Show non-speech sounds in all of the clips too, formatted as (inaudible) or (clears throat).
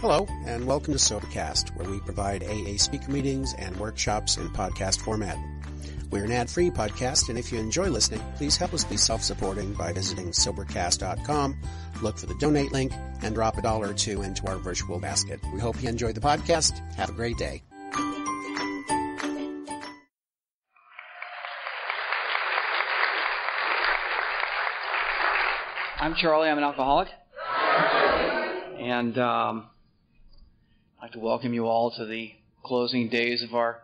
Hello, and welcome to Sobercast, where we provide AA speaker meetings and workshops in podcast format. We're an ad-free podcast, and if you enjoy listening, please help us be self-supporting by visiting Sobercast.com, look for the donate link, and drop a dollar or two into our virtual basket. We hope you enjoy the podcast. Have a great day. I'm Charlie. I'm an alcoholic. And um, I'd like to welcome you all to the closing days of our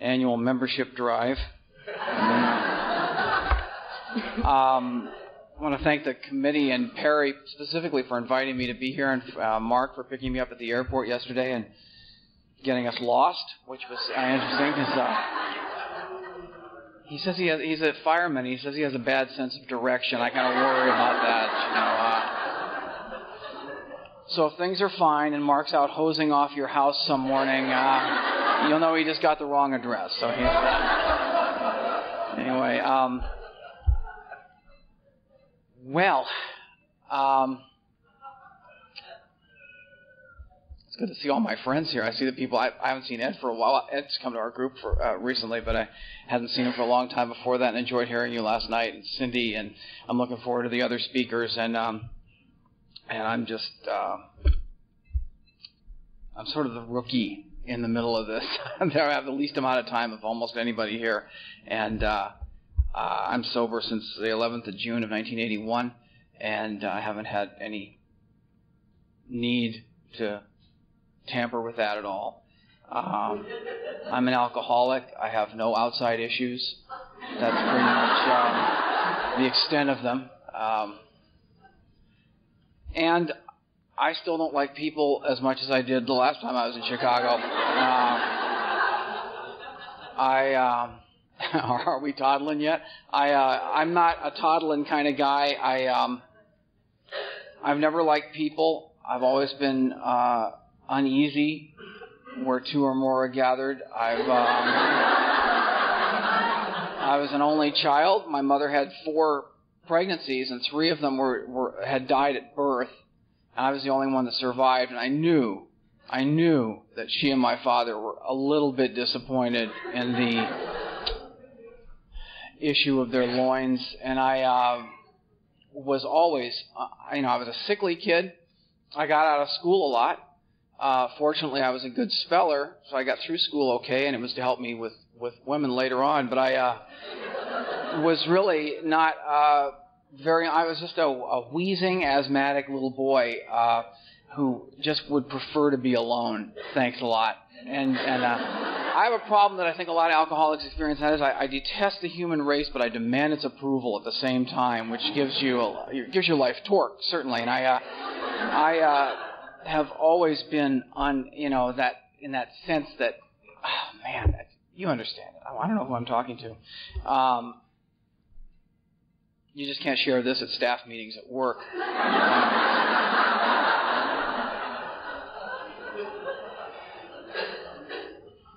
annual membership drive. (laughs) um, I want to thank the committee and Perry specifically for inviting me to be here, and uh, Mark for picking me up at the airport yesterday and getting us lost, which was uh, interesting because uh, he says he has, he's a fireman. He says he has a bad sense of direction. I kind of worry about that, you know. Uh, so if things are fine and Mark's out hosing off your house some morning, uh, you'll know he just got the wrong address. So he's anyway. Um, well, um, it's good to see all my friends here. I see the people I, I haven't seen Ed for a while. Ed's come to our group for uh, recently, but I hadn't seen him for a long time before that, and enjoyed hearing you last night. And Cindy, and I'm looking forward to the other speakers. And um, and I'm just uh, I'm sort of the rookie in the middle of this. (laughs) I have the least amount of time of almost anybody here, and uh, uh, I'm sober since the 11th of June of 1981, and I haven't had any need to tamper with that at all. Um, I'm an alcoholic. I have no outside issues. That's pretty much um, the extent of them. Um, and I still don't like people as much as I did the last time I was in Chicago. Um, I um, (laughs) are we toddling yet? I uh, I'm not a toddling kind of guy. I um, I've never liked people. I've always been uh, uneasy where two or more are gathered. I've um, (laughs) I was an only child. My mother had four pregnancies, and three of them were, were had died at birth, and I was the only one that survived. And I knew, I knew that she and my father were a little bit disappointed in the issue of their loins, and I uh, was always, uh, you know, I was a sickly kid. I got out of school a lot. Uh, fortunately, I was a good speller, so I got through school okay, and it was to help me with with women later on. But I uh, was really not uh, very. I was just a, a wheezing, asthmatic little boy uh, who just would prefer to be alone. Thanks a lot. And and uh, I have a problem that I think a lot of alcoholics experience. That is, I, I detest the human race, but I demand its approval at the same time, which gives you a, gives your life torque certainly. And I uh, I uh, have always been on you know that in that sense that oh, man you understand. I don't know who I'm talking to. Um, you just can't share this at staff meetings at work.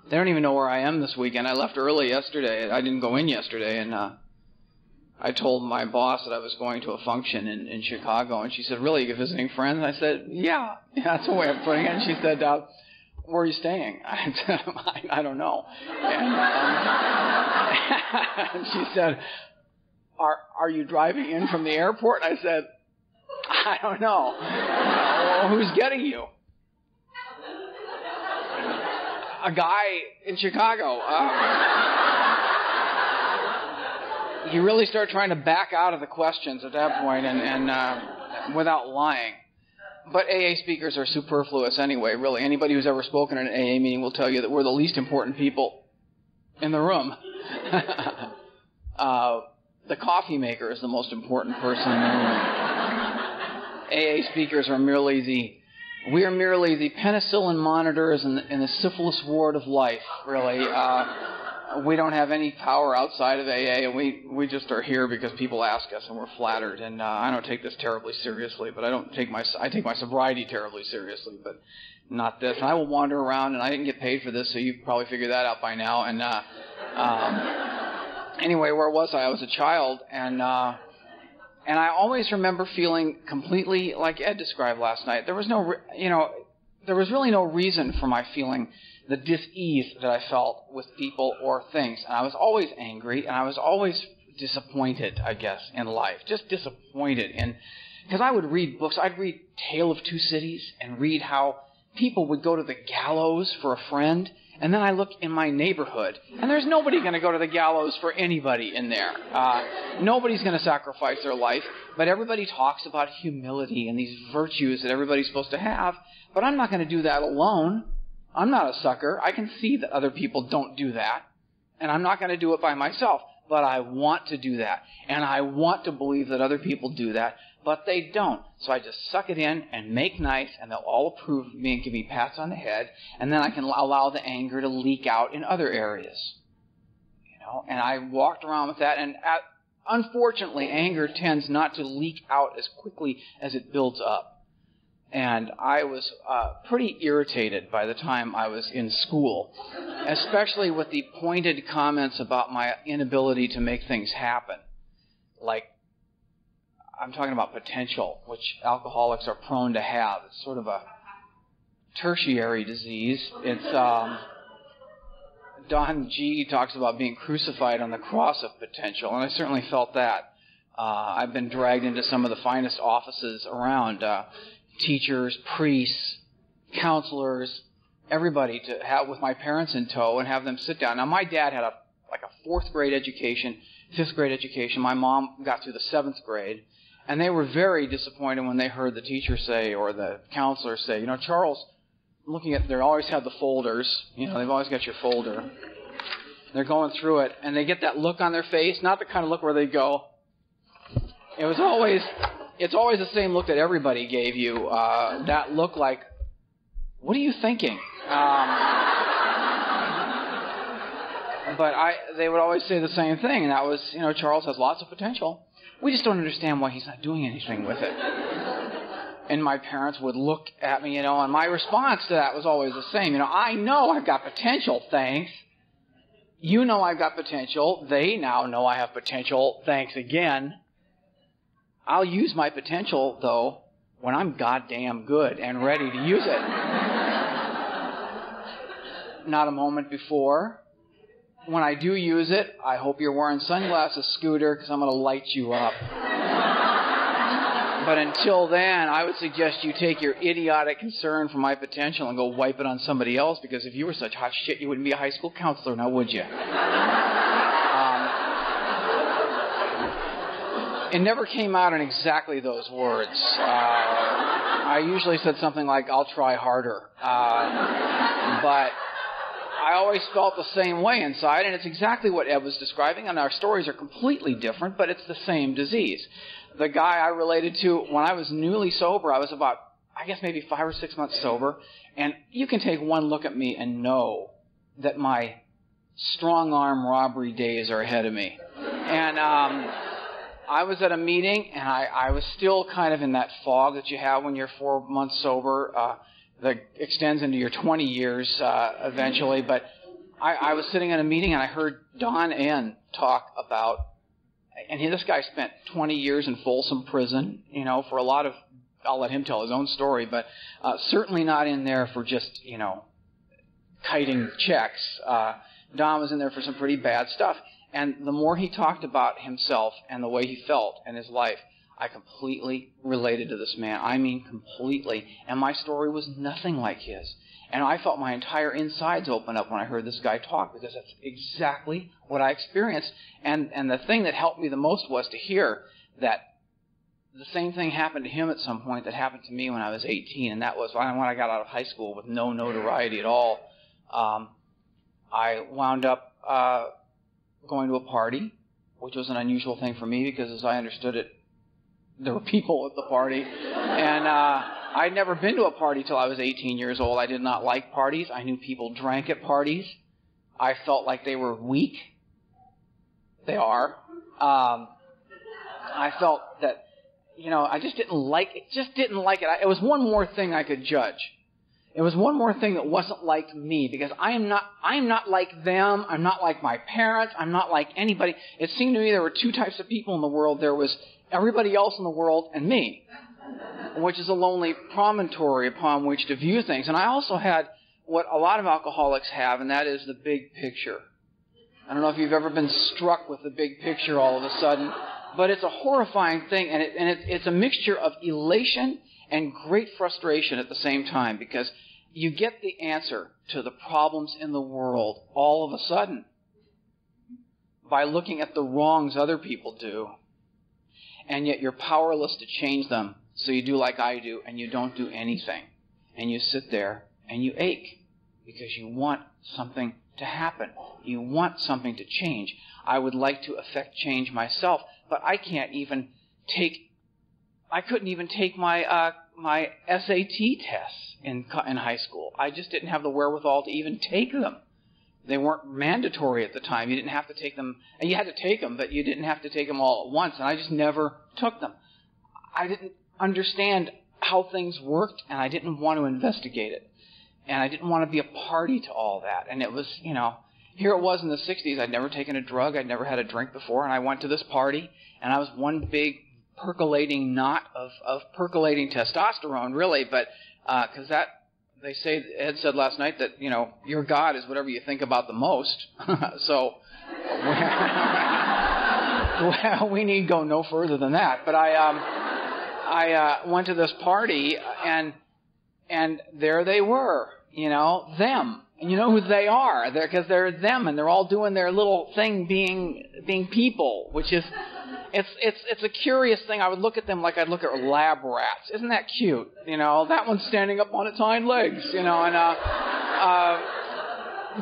they don't even know where I am this weekend. I left early yesterday. I didn't go in yesterday, and uh, I told my boss that I was going to a function in, in Chicago, and she said, "Really, you're visiting friends?" I said, "Yeah, yeah (laughs) that's a way of putting it." And she said, uh, "Where are you staying?" (laughs) I said, "I, I don't know." And, um, (laughs) and she said, "Are are you driving in from the airport?" I said, "I don't know." well, who's getting you? a guy in Chicago. Uh, you really start trying to back out of the questions at that point and, and uh, without lying. But AA speakers are superfluous anyway, really. Anybody who's ever spoken at an AA meeting will tell you that we're the least important people in the room. (laughs) uh, the coffee maker is the most important person in the room. AA speakers are merely the we are merely the penicillin monitors in the, in the syphilis ward of life, really. Uh, we don't have any power outside of AA, and we, we just are here because people ask us, and we're flattered. And uh, I don't take this terribly seriously, but I don't take my I take my sobriety terribly seriously, but not this. And I will wander around, and I didn't get paid for this, so you've probably figured that out by now. And uh, um, anyway, where was I? I was a child, and uh, and I always remember feeling completely like Ed described last night. There was no, you know, there was really no reason for my feeling the dis-ease that I felt with people or things. And I was always angry and I was always disappointed, I guess, in life. Just disappointed in because I would read books. I'd read Tale of Two Cities and read how people would go to the gallows for a friend. And then I look in my neighborhood, and there's nobody going to go to the gallows for anybody in there. Uh, nobody's going to sacrifice their life, but everybody talks about humility and these virtues that everybody's supposed to have. But I'm not going to do that alone. I'm not a sucker. I can see that other people don't do that, and I'm not going to do it by myself. But I want to do that, and I want to believe that other people do that, but they don't. So I just suck it in and make nice, and they'll all approve of me and give me pats on the head, and then I can allow the anger to leak out in other areas. You know, and I walked around with that, and at, unfortunately, anger tends not to leak out as quickly as it builds up. And I was uh, pretty irritated by the time I was in school, especially with the pointed comments about my inability to make things happen. Like I'm talking about potential, which alcoholics are prone to have. It's sort of a tertiary disease. It's um, Don G talks about being crucified on the cross of potential, and I certainly felt that. Uh, I've been dragged into some of the finest offices around. Uh, teachers, priests, counselors, everybody to have with my parents in tow and have them sit down. Now my dad had a like a fourth grade education, fifth grade education. My mom got through the seventh grade. And they were very disappointed when they heard the teacher say or the counselor say, you know, Charles, looking at, they always have the folders. You know, they've always got your folder. They're going through it, and they get that look on their face, not the kind of look where they go. It was always, it's always the same look that everybody gave you. Uh, that look like, what are you thinking? Um, but I, they would always say the same thing, and that was, you know, Charles has lots of potential. We just don't understand why he's not doing anything with it. And my parents would look at me, you know, and my response to that was always the same. You know, I know I've got potential, thanks. You know I've got potential. They now know I have potential, thanks again. I'll use my potential, though, when I'm goddamn good and ready to use it. Not a moment before, when I do use it, I hope you're wearing sunglasses, Scooter, because I'm going to light you up. but until then, I would suggest you take your idiotic concern for my potential and go wipe it on somebody else, because if you were such hot shit, you wouldn't be a high school counselor now, would you? Um, it never came out in exactly those words. Uh, I usually said something like, I'll try harder. Uh, but I always felt the same way inside, and it's exactly what Ed was describing, and our stories are completely different, but it's the same disease. The guy I related to when I was newly sober, I was about, I guess maybe five or six months sober, and you can take one look at me and know that my strong arm robbery days are ahead of me. And um, I was at a meeting, and I, I was still kind of in that fog that you have when you're four months sober. Uh, that extends into your 20 years uh, eventually. But I, I was sitting at a meeting and I heard Don N talk about, and he, this guy spent 20 years in Folsom Prison, you know, for a lot of. I'll let him tell his own story, but uh, certainly not in there for just you know kiting checks. Uh, Don was in there for some pretty bad stuff. And the more he talked about himself and the way he felt in his life, I completely related to this man. I mean, completely. And my story was nothing like his. And I felt my entire insides open up when I heard this guy talk because that's exactly what I experienced. And, and the thing that helped me the most was to hear that the same thing happened to him at some point that happened to me when I was 18. And that was when I got out of high school with no notoriety at all. Um, I wound up uh, going to a party, which was an unusual thing for me because as I understood it, there were people at the party, and uh, I'd never been to a party till I was 18 years old. I did not like parties. I knew people drank at parties. I felt like they were weak. They are. Um, I felt that, you know, I just didn't like it. Just didn't like it. I, it was one more thing I could judge. It was one more thing that wasn't like me because I am not I am not like them. I'm not like my parents. I'm not like anybody. It seemed to me there were two types of people in the world. There was everybody else in the world and me. which is a lonely promontory upon which to view things. And I also had what a lot of alcoholics have, and that is the big picture. I don't know if you've ever been struck with the big picture all of a sudden, but it's a horrifying thing, and, it, and it, it's a mixture of elation and great frustration at the same time because you get the answer to the problems in the world all of a sudden by looking at the wrongs other people do, and yet you're powerless to change them. So you do like I do, and you don't do anything. And you sit there and you ache because you want something to happen. You want something to change. I would like to affect change myself, but I can't even take. I couldn't even take my uh, my SAT tests in in high school. I just didn't have the wherewithal to even take them. They weren't mandatory at the time. You didn't have to take them, and you had to take them, but you didn't have to take them all at once. And I just never took them. I didn't understand how things worked, and I didn't want to investigate it, and I didn't want to be a party to all that. And it was, you know, here it was in the '60s. I'd never taken a drug. I'd never had a drink before, and I went to this party, and I was one big percolating knot of, of percolating testosterone, really, but because uh, that they say Ed said last night that you know your God is whatever you think about the most. (laughs) so (laughs) well, we need go no further than that. But I um, I uh, went to this party and and there they were, you know, them. And you know who they are? They're because they're them, and they're all doing their little thing, being being people, which is it's it's it's a curious thing. I would look at them like I'd look at lab rats. Isn't that cute? You know, that one's standing up on its hind legs. You know, and uh, uh,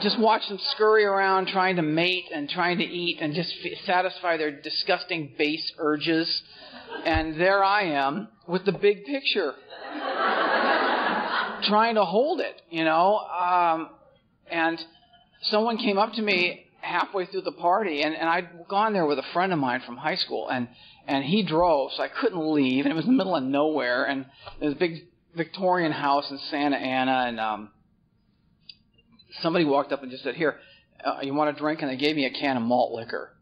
just watch them scurry around trying to mate and trying to eat and just f- satisfy their disgusting base urges. And there I am with the big picture, (laughs) trying to hold it. You know, um, and someone came up to me halfway through the party, and, and I'd gone there with a friend of mine from high school, and and he drove, so I couldn't leave, and it was in the middle of nowhere, and there's a big Victorian house in Santa Ana, and um, somebody walked up and just said, "Here, uh, you want a drink?" And they gave me a can of malt liquor,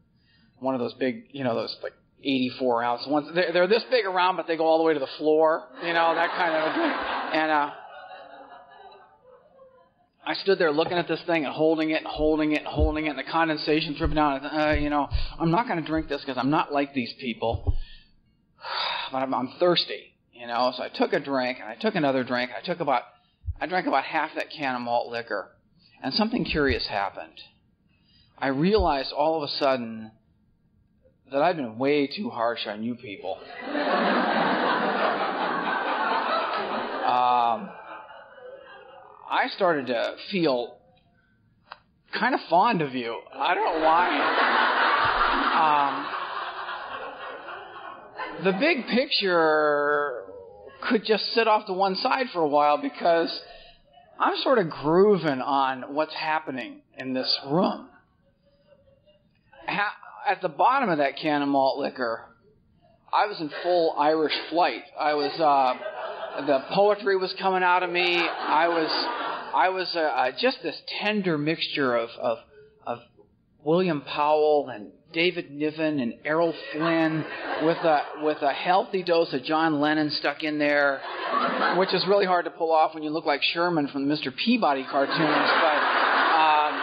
one of those big, you know, those like 84 ounce ones. They're, they're this big around, but they go all the way to the floor, you know, that kind of a drink. And uh, I stood there looking at this thing and holding it and holding it and holding it, and the condensation dripping down. Uh, you know, I'm not going to drink this because I'm not like these people, (sighs) but I'm, I'm thirsty. You know, so I took a drink and I took another drink. I took about, I drank about half that can of malt liquor, and something curious happened. I realized all of a sudden that I'd been way too harsh on you people. (laughs) um, I started to feel kind of fond of you. I don't know why. Um, the big picture could just sit off to one side for a while because I'm sort of grooving on what's happening in this room. At the bottom of that can of malt liquor, I was in full Irish flight. I was. Uh, the poetry was coming out of me. I was, I was uh, uh, just this tender mixture of, of, of William Powell and David Niven and Errol Flynn with a with a healthy dose of John Lennon stuck in there, which is really hard to pull off when you look like Sherman from the Mr. Peabody cartoons. But um,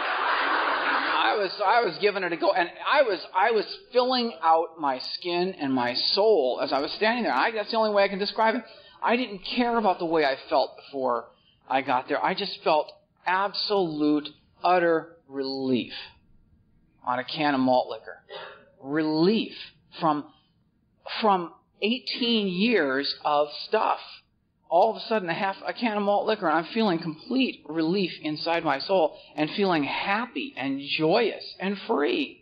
I was I was giving it a go, and I was I was filling out my skin and my soul as I was standing there. I, that's the only way I can describe it. I didn't care about the way I felt before I got there. I just felt absolute, utter relief on a can of malt liquor. Relief from, from 18 years of stuff. All of a sudden, I have a can of malt liquor, and I'm feeling complete relief inside my soul and feeling happy and joyous and free,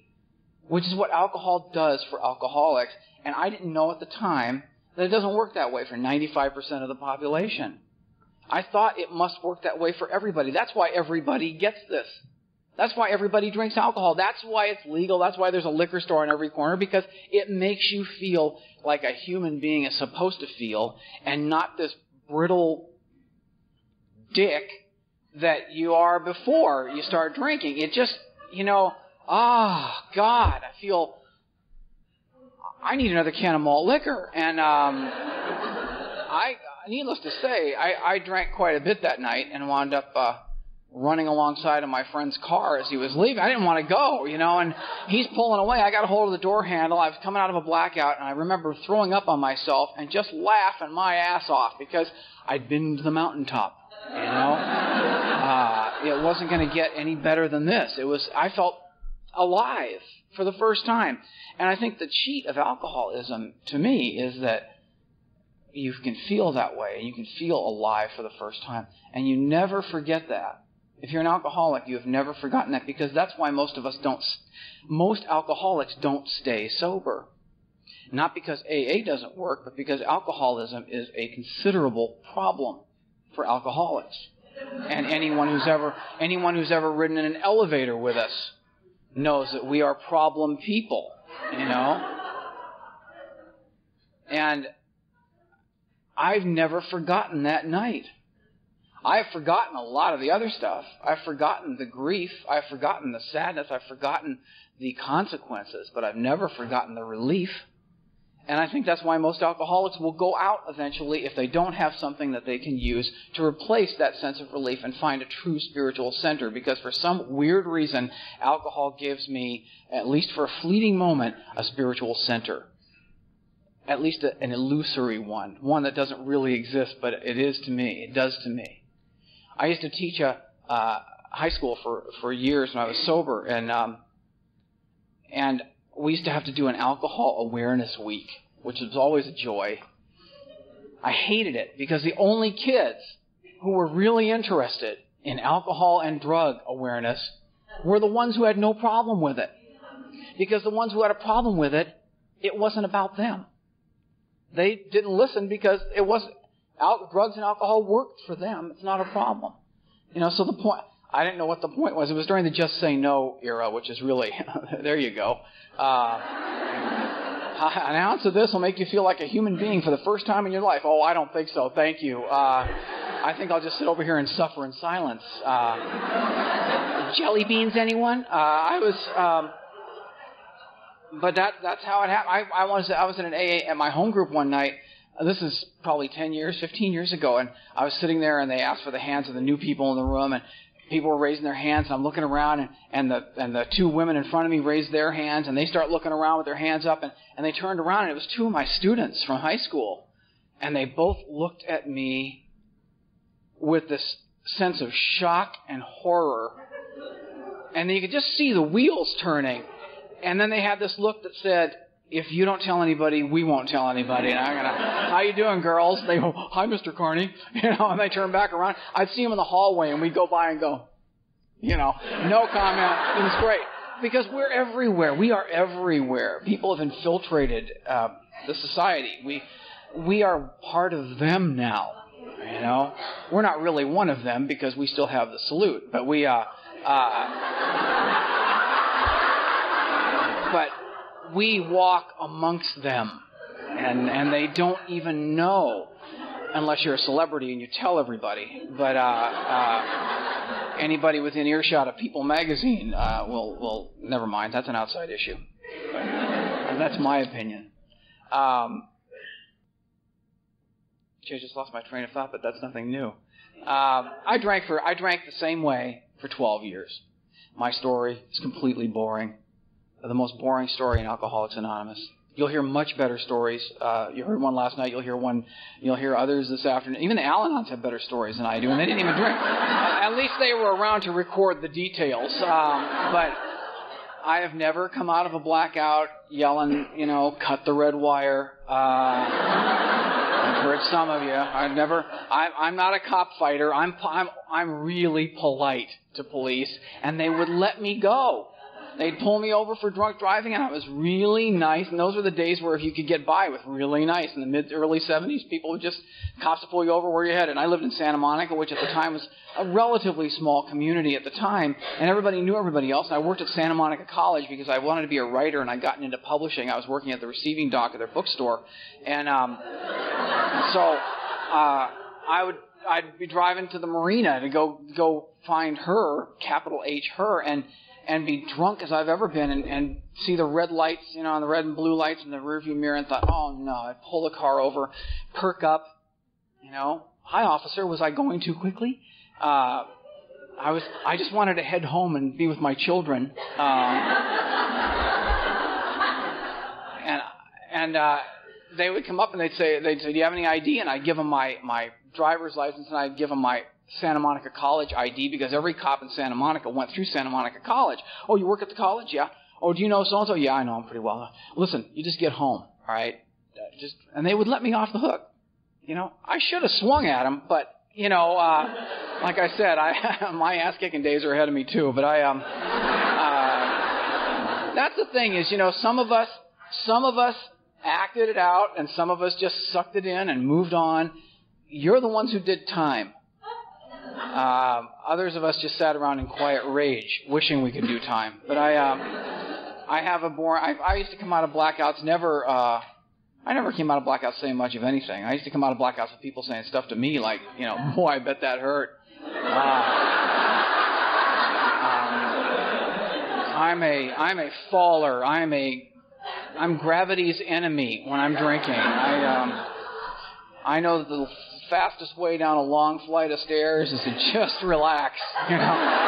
which is what alcohol does for alcoholics. And I didn't know at the time that it doesn't work that way for 95% of the population. I thought it must work that way for everybody. That's why everybody gets this. That's why everybody drinks alcohol. That's why it's legal. That's why there's a liquor store on every corner because it makes you feel like a human being is supposed to feel and not this brittle dick that you are before you start drinking. It just, you know, ah, oh, God, I feel I need another can of malt liquor. And um, I, needless to say, I, I drank quite a bit that night and wound up uh, running alongside of my friend's car as he was leaving. I didn't want to go, you know, and he's pulling away. I got a hold of the door handle. I was coming out of a blackout, and I remember throwing up on myself and just laughing my ass off because I'd been to the mountaintop, you know. Uh, it wasn't going to get any better than this. It was. I felt alive for the first time, and I think the cheat of alcoholism to me is that you can feel that way and you can feel alive for the first time and you never forget that if you're an alcoholic, you have never forgotten that because that's why most of us don't, most alcoholics don't stay sober. Not because AA doesn't work, but because alcoholism is a considerable problem for alcoholics. And anyone who's ever, anyone who's ever ridden in an elevator with us knows that we are problem people, you know? And I've never forgotten that night. I've forgotten a lot of the other stuff. I've forgotten the grief. I've forgotten the sadness. I've forgotten the consequences, but I've never forgotten the relief. And I think that's why most alcoholics will go out eventually if they don't have something that they can use to replace that sense of relief and find a true spiritual center. Because for some weird reason, alcohol gives me, at least for a fleeting moment, a spiritual center. At least a, an illusory one. One that doesn't really exist, but it is to me. It does to me. I used to teach a uh, high school for for years when I was sober, and um, and we used to have to do an alcohol awareness week, which was always a joy. I hated it because the only kids who were really interested in alcohol and drug awareness were the ones who had no problem with it. Because the ones who had a problem with it, it wasn't about them. They didn't listen because it wasn't drugs and alcohol worked for them. It's not a problem. You know, so the point, I didn't know what the point was. It was during the just say no era, which is really, (laughs) there you go. Uh, (laughs) an ounce of this will make you feel like a human being for the first time in your life. Oh, I don't think so. Thank you. Uh, I think I'll just sit over here and suffer in silence. Uh, jelly beans, anyone? Uh, I was, um, but that that's how it happened. I, I was I was in an AA at my home group one night, this is probably 10 years, 15 years ago, and I was sitting there and they asked for the hands of the new people in the room, and people were raising their hands, and I'm looking around, and, and the and the two women in front of me raised their hands, and they start looking around with their hands up, and, and they turned around, and it was two of my students from high school, and they both looked at me with this sense of shock and horror, and you could just see the wheels turning, and then they had this look that said, if you don't tell anybody, we won't tell anybody. And I'm gonna, how you doing, girls? They go, hi, Mr. Carney. (laughs) You know, and they turn back around. I'd see them in the hallway, and we'd go by and go, you know, no comment. It was great because we're everywhere. We are everywhere. People have infiltrated uh, the society. We we are part of them now. You know, we're not really one of them because we still have the salute, but we uh, uh but we walk amongst them, and and they don't even know unless you're a celebrity and you tell everybody. But uh, uh, anybody within earshot of People Magazine uh, will will never mind. That's an outside issue. But that's my opinion. Um, I just lost my train of thought, but that's nothing new. Um, I drank for I drank the same way for 12 years. My story is completely boring the most boring story in Alcoholics Anonymous. You'll hear much better stories. Uh, you heard one last night. You'll hear one. You'll hear others this afternoon. Even the Al-Anons have better stories than I do, and they didn't even drink. At least they were around to record the details. Um, but I have never come out of a blackout yelling, you know, cut the red wire. Uh, I've heard some of you. I've never. I, I'm not a cop fighter. I'm I'm I'm really polite to police, and they would let me go. They'd pull me over for drunk driving, and I was really nice. And those were the days where if you could get by with really nice. In the mid early 70s, people would just cops would pull you over where you headed. And I lived in Santa Monica, which at the time was a relatively small community at the time, and everybody knew everybody else. And I worked at Santa Monica College because I wanted to be a writer, and I'd gotten into publishing. I was working at the receiving dock at their bookstore, and um, so uh, I would I'd be driving to the marina to go go find her, capital H her, and and be drunk as I've ever been and, and see the red lights, you know, and the red and blue lights in the rearview mirror and thought, oh no, I'd pull the car over, perk up, You know, hi officer, was I going too quickly? Uh, I was. I just wanted to head home and be with my children. Um, (laughs) and and uh, they would come up and they'd say, they'd say, "Do you have any ID?" And I'd give them my my driver's license and I'd give them my Santa Monica College ID because every cop in Santa Monica went through Santa Monica College. Oh, you work at the college? Yeah. Oh, do you know so and so? Yeah, I know him pretty well. Listen, you just get home, all right? Uh, just and they would let me off the hook. You know, I should have swung at him, but you know, uh, (laughs) like I said, I (laughs) my ass kicking days are ahead of me too. But I um, uh, that's the thing is, you know, some of us, some of us acted it out, and some of us just sucked it in and moved on. You're the ones who did time. Uh, others of us just sat around in quiet rage, wishing we could do time. But I, um, I have a born. I, I used to come out of blackouts never. Uh, I never came out of blackouts saying much of anything. I used to come out of blackouts with people saying stuff to me like, you know, boy, I bet that hurt. Uh, um, I'm a I'm a faller. I'm a I'm gravity's enemy when I'm drinking. I um, I know that the fastest way down a long flight of stairs is to (laughs) just relax. You know.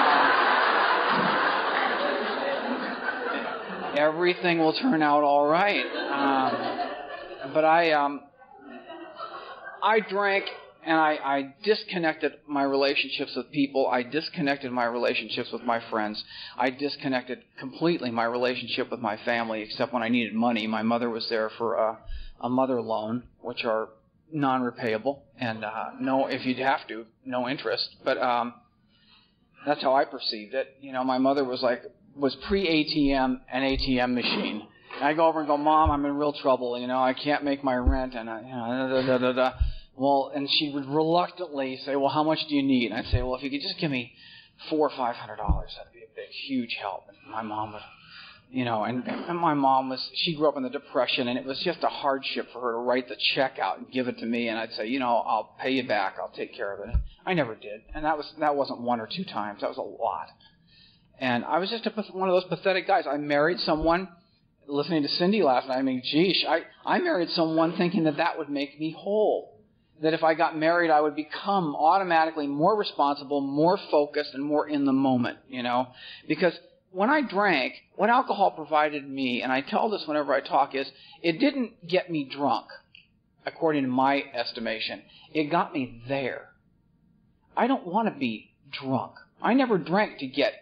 Everything will turn out all right. Um, but I um, I drank and I, I disconnected my relationships with people. I disconnected my relationships with my friends. I disconnected completely my relationship with my family, except when I needed money. My mother was there for a, a mother loan, which are non-repayable, and uh, no, if you'd have to, no interest. But um, that's how I perceived it. You know, my mother was like was pre-ATM an ATM machine. And I go over and go, Mom, I'm in real trouble. You know, I can't make my rent, and I, you know, da, da, da, da. Well, and she would reluctantly say, "Well, how much do you need?" And I'd say, "Well, if you could just give me four or five hundred dollars, that'd be a big, huge help." And my mom would, you know, and, and my mom was she grew up in the depression, and it was just a hardship for her to write the check out and give it to me, and I'd say, "You know, I'll pay you back. I'll take care of it." I never did, and that was that wasn't one or two times. That was a lot. And I was just a, one of those pathetic guys. I married someone. Listening to Cindy last night, I mean, geez, I I married someone thinking that that would make me whole that if I got married, I would become automatically more responsible, more focused, and more in the moment, you know? Because when I drank, what alcohol provided me, and I tell this whenever I talk, is it didn't get me drunk, according to my estimation. It got me there. I don't want to be drunk. I never drank to get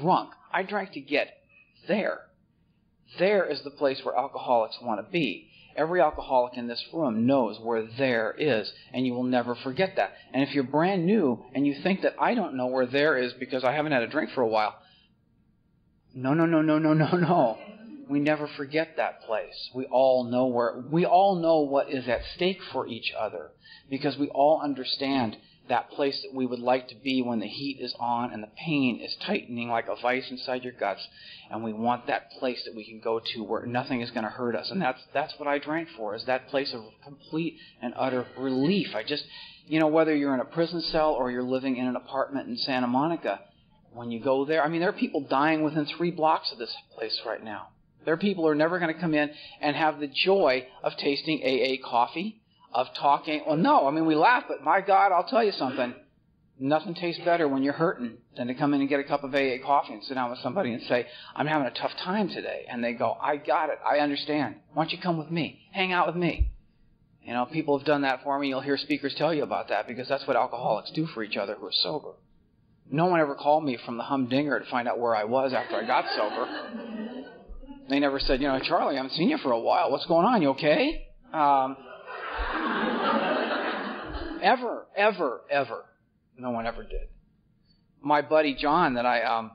drunk. I drank to get there. There is the place where alcoholics want to be. Every alcoholic in this room knows where there is, and you will never forget that. And if you're brand new and you think that I don't know where there is because I haven't had a drink for a while, no, no, no, no, no, no, no. We never forget that place. We all know where, we all know what is at stake for each other because we all understand that place that we would like to be when the heat is on and the pain is tightening like a vice inside your guts. And we want that place that we can go to where nothing is going to hurt us. And that's, that's what I drank for, is that place of complete and utter relief. I just, you know, whether you're in a prison cell or you're living in an apartment in Santa Monica, when you go there, I mean, there are people dying within three blocks of this place right now. There are people who are never going to come in and have the joy of tasting AA coffee of talking. Well, no, I mean, we laugh, but my God, I'll tell you something. Nothing tastes better when you're hurting than to come in and get a cup of AA coffee and sit down with somebody and say, I'm having a tough time today. And they go, I got it. I understand. Why don't you come with me? Hang out with me. You know, people have done that for me. You'll hear speakers tell you about that because that's what alcoholics do for each other who are sober. No one ever called me from the humdinger to find out where I was after I got sober. They never said, you know, Charlie, I haven't seen you for a while. What's going on? You okay? Um, ever, ever, ever. No one ever did. My buddy John, that I, um,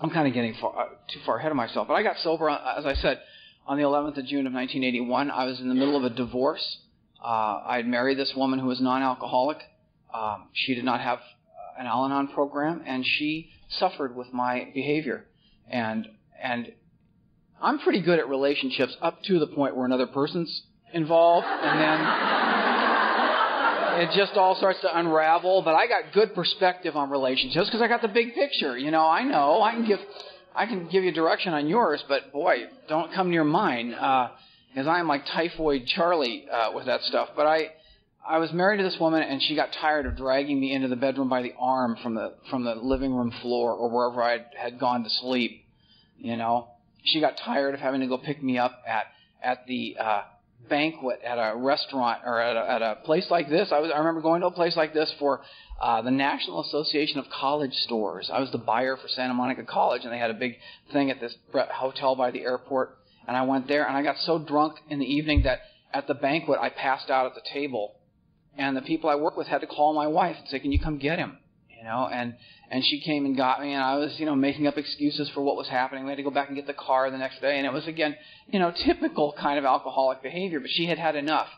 I'm kind of getting far, uh, too far ahead of myself, but I got sober, uh, as I said, on the 11th of June of 1981. I was in the middle of a divorce. Uh, I had married this woman who was non-alcoholic. Um, she did not have an Al-Anon program, and she suffered with my behavior. And and I'm pretty good at relationships up to the point where another person's involved, and then it just all starts to unravel. But I got good perspective on relationships because I got the big picture. You know, I know I can give I can give you direction on yours, but boy, don't come near mine because uh, I am like typhoid Charlie uh, with that stuff. But I I was married to this woman, and she got tired of dragging me into the bedroom by the arm from the from the living room floor or wherever I had gone to sleep. You know, she got tired of having to go pick me up at at the uh, banquet at a restaurant or at a, at a place like this. I was I remember going to a place like this for uh, the National Association of College Stores. I was the buyer for Santa Monica College, and they had a big thing at this hotel by the airport. And I went there, and I got so drunk in the evening that at the banquet I passed out at the table, and the people I worked with had to call my wife and say, "Can you come get him?" You know, and and she came and got me, and I was, you know, making up excuses for what was happening. We had to go back and get the car the next day, and it was again, you know, typical kind of alcoholic behavior. But she had had enough,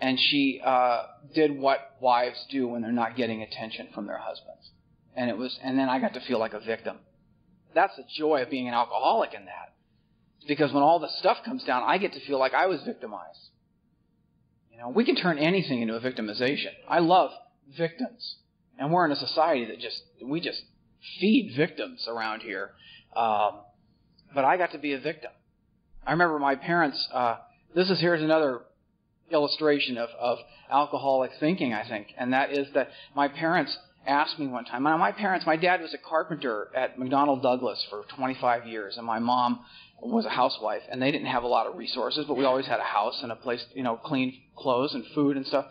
and she uh, did what wives do when they're not getting attention from their husbands. And it was, and then I got to feel like a victim. That's the joy of being an alcoholic in that, because when all the stuff comes down, I get to feel like I was victimized. Know, we can turn anything into a victimization. I love victims. And we're in a society that just, we just feed victims around here. Um, but I got to be a victim. I remember my parents, uh, this is, here's another illustration of, of alcoholic thinking, I think, and that is that my parents asked me one time. My parents, my dad was a carpenter at McDonnell Douglas for 25 years, and my mom was a housewife, and they didn't have a lot of resources, but we always had a house and a place, you know, clean clothes and food and stuff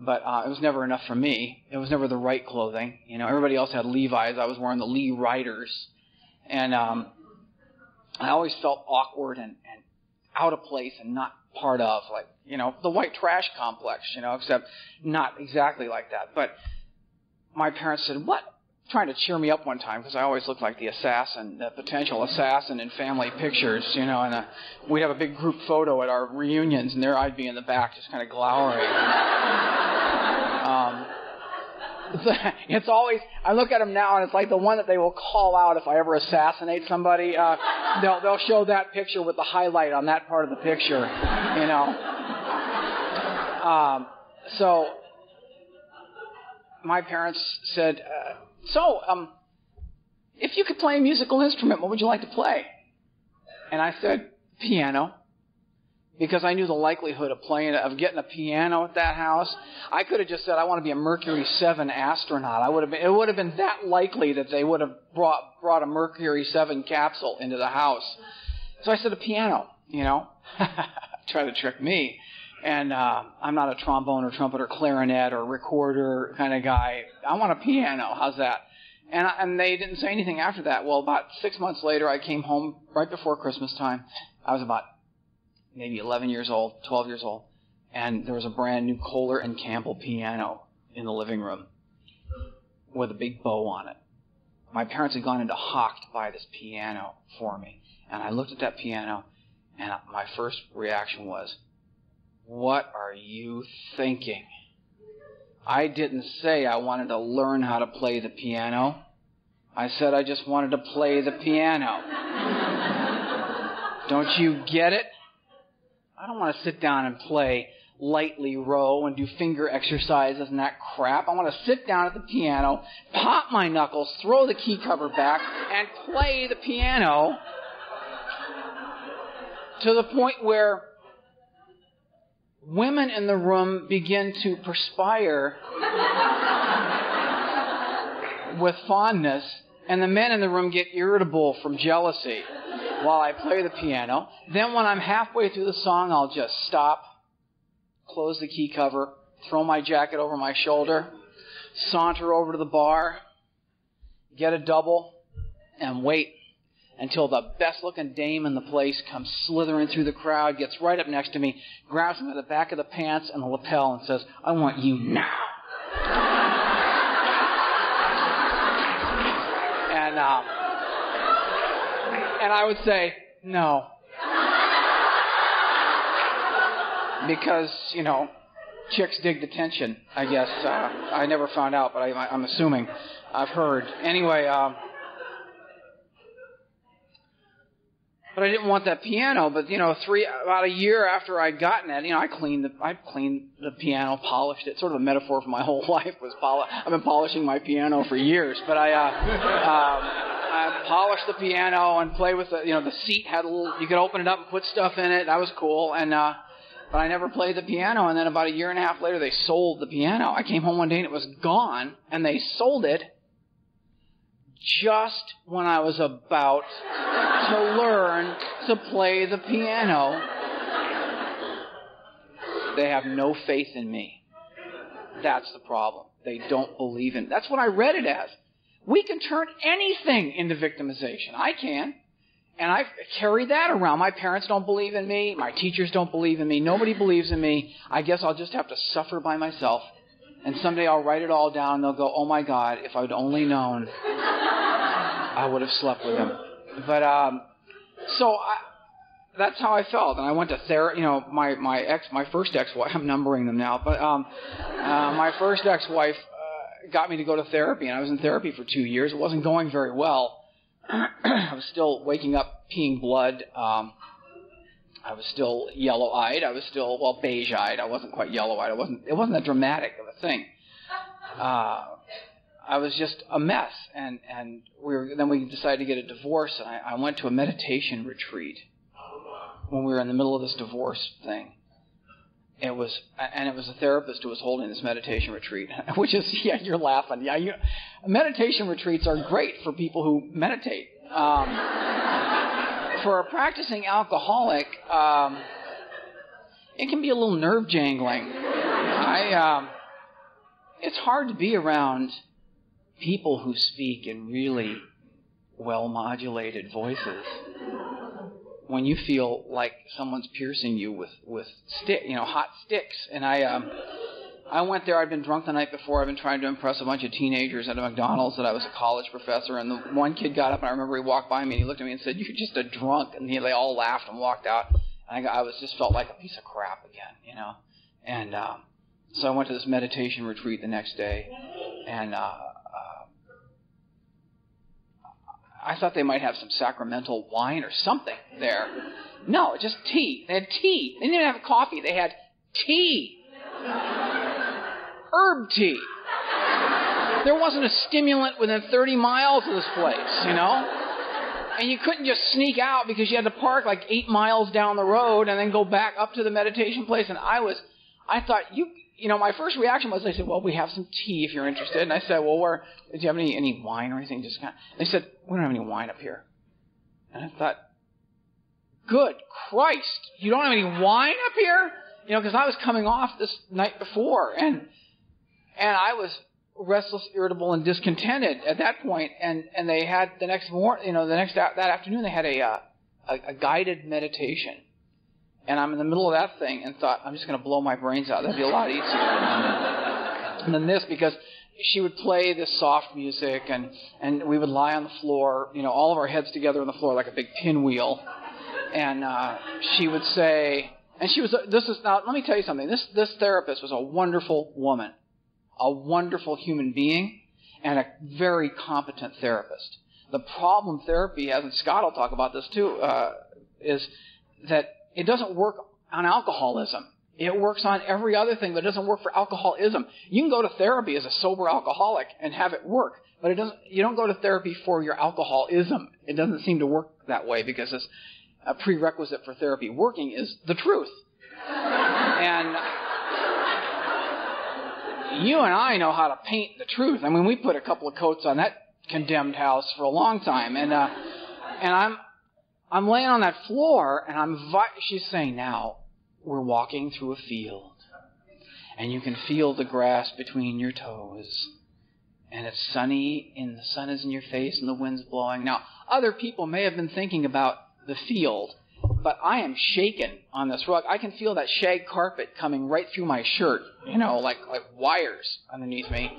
but uh, it was never enough for me. It was never the right clothing. You know, everybody else had Levi's. I was wearing the Lee Riders, and um, I always felt awkward and, and out of place and not part of, like you know, the white trash complex. You know, except not exactly like that. But my parents said, "What?" Trying to cheer me up one time because I always looked like the assassin, the potential assassin in family pictures, you know. And uh, we'd have a big group photo at our reunions, and there I'd be in the back, just kind of glowering. (laughs) Um, (laughs) it's always I look at them now and it's like the one that they will call out if I ever assassinate somebody. Uh, they'll they'll show that picture with the highlight on that part of the picture, you know. Um, so my parents said, uh, "So, um, if you could play a musical instrument, what would you like to play?" And I said, "Piano." because I knew the likelihood of playing of getting a piano at that house. I could have just said I want to be a Mercury 7 astronaut. I would have been, it would have been that likely that they would have brought brought a Mercury 7 capsule into the house. So I said a piano, you know. (laughs) Try to trick me. And uh, I'm not a trombone or trumpet or clarinet or recorder kind of guy. I want a piano. How's that? And, and they didn't say anything after that. Well, about six months later, I came home right before Christmas time. I was about maybe 11 years old, 12 years old, and there was a brand new Kohler and Campbell piano in the living room with a big bow on it. My parents had gone into Hock to buy this piano for me, and I looked at that piano, and my first reaction was, "What are you thinking?" I didn't say I wanted to learn how to play the piano. I said I just wanted to play the piano. (laughs) Don't you get it? I don't want to sit down and play lightly row and do finger exercises and that crap. I want to sit down at the piano, pop my knuckles, throw the key cover back, and play the piano to the point where women in the room begin to perspire with fondness, and the men in the room get irritable from jealousy while I play the piano. Then when I'm halfway through the song, I'll just stop, close the key cover, throw my jacket over my shoulder, saunter over to the bar, get a double, and wait until the best looking dame in the place comes slithering through the crowd, gets right up next to me, grabs me by the back of the pants and the lapel, and says, I want you now. (laughs) and, um, and I would say, no. Because, you know, chicks dig the tension, I guess. Uh, I never found out, but I, I'm assuming. I've heard. Anyway, um, but I didn't want that piano. But you know, three about a year after I'd gotten it, you know, I cleaned the I cleaned the piano, polished it. Sort of a metaphor for my (laughs) whole life was poli- I've been polishing my piano for years. But I uh, um, I polished the piano and play with the, you know, the seat had a little, you could open it up and put stuff in it. That was cool. And, uh, but I never played the piano. And then about a year and a half later, they sold the piano. I came home one day and it was gone, and they sold it just when I was about to learn to play the piano. They have no faith in me. That's the problem. They don't believe in. That's what I read it as. We can turn anything into victimization. I can. And I carry that around. My parents don't believe in me. My teachers don't believe in me. Nobody believes in me. I guess I'll just have to suffer by myself. And someday I'll write it all down and they'll go, oh my God, if I'd only known, I would have slept with him. But, um, so I, that's how I felt. And I went to therapy, you know, my, my ex, my first ex-wife, I'm numbering them now, but, um, uh, my first ex-wife, uh, got me to go to therapy and I was in therapy for two years. It wasn't going very well. (clears throat) I was still waking up peeing blood. Um, I was still yellow-eyed. I was still well beige-eyed. I wasn't quite yellow-eyed. It wasn't. It wasn't that dramatic of a thing. (laughs) Uh, I was just a mess, and and we were. Then we decided to get a divorce, and I, I went to a meditation retreat when we were in the middle of this divorce thing. It was, and it was a therapist who was holding this meditation retreat, (laughs) which is, yeah, you're laughing. Yeah, you, meditation retreats are great for people who meditate. Um, for a practicing alcoholic, um, it can be a little nerve jangling. I, um, it's hard to be around people who speak in really well modulated voices when you feel like someone's piercing you with with stick, you know, hot sticks. And I um, I went there. I'd been drunk the night before. I've been trying to impress a bunch of teenagers at a McDonald's that I was a college professor. And the one kid got up, and I remember he walked by me and he looked at me and said, "You're just a drunk." And he, they all laughed and walked out. And I, I was just felt like a piece of crap again, you know. And um, so I went to this meditation retreat the next day, and uh, I thought they might have some sacramental wine or something there. No, just tea. They had tea. They didn't even have coffee. They had tea. Herb tea. There wasn't a stimulant within 30 miles of this place, you know? And you couldn't just sneak out because you had to park like eight miles down the road and then go back up to the meditation place. And I was, I thought, you, you know, my first reaction was, I said, well, we have some tea if you're interested. And I said, well, where, do you have any, any wine or anything? Just kind of, they said, we don't have any wine up here. And I thought, good Christ, you don't have any wine up here? You know, because I was coming off this night before and, and I was restless, irritable, and discontented at that point. And, and they had the next morning, you know, the next, that afternoon they had a, uh, a, a guided meditation and I'm in the middle of that thing and thought, I'm just going to blow my brains out. That'd be a lot easier. (laughs) than this, because she would play this soft music and, and we would lie on the floor, you know, all of our heads together on the floor like a big pinwheel. And uh, she would say, and she was, this is, now let me tell you something. This, this therapist was a wonderful woman, a wonderful human being, and a very competent therapist. The problem therapy has, and Scott will talk about this too, uh, is that it doesn't work on alcoholism. It works on every other thing, but it doesn't work for alcoholism. You can go to therapy as a sober alcoholic and have it work, but it doesn't. You don't go to therapy for your alcoholism. It doesn't seem to work that way because it's a prerequisite for therapy working is the truth. (laughs) and you and I know how to paint the truth. I mean, we put a couple of coats on that condemned house for a long time, and uh, and I'm I'm laying on that floor and I'm, vi- she's saying, now we're walking through a field and you can feel the grass between your toes and it's sunny and the sun is in your face and the wind's blowing. Now, other people may have been thinking about the field, but I am shaken on this rug. I can feel that shag carpet coming right through my shirt, you know, like, like wires underneath me.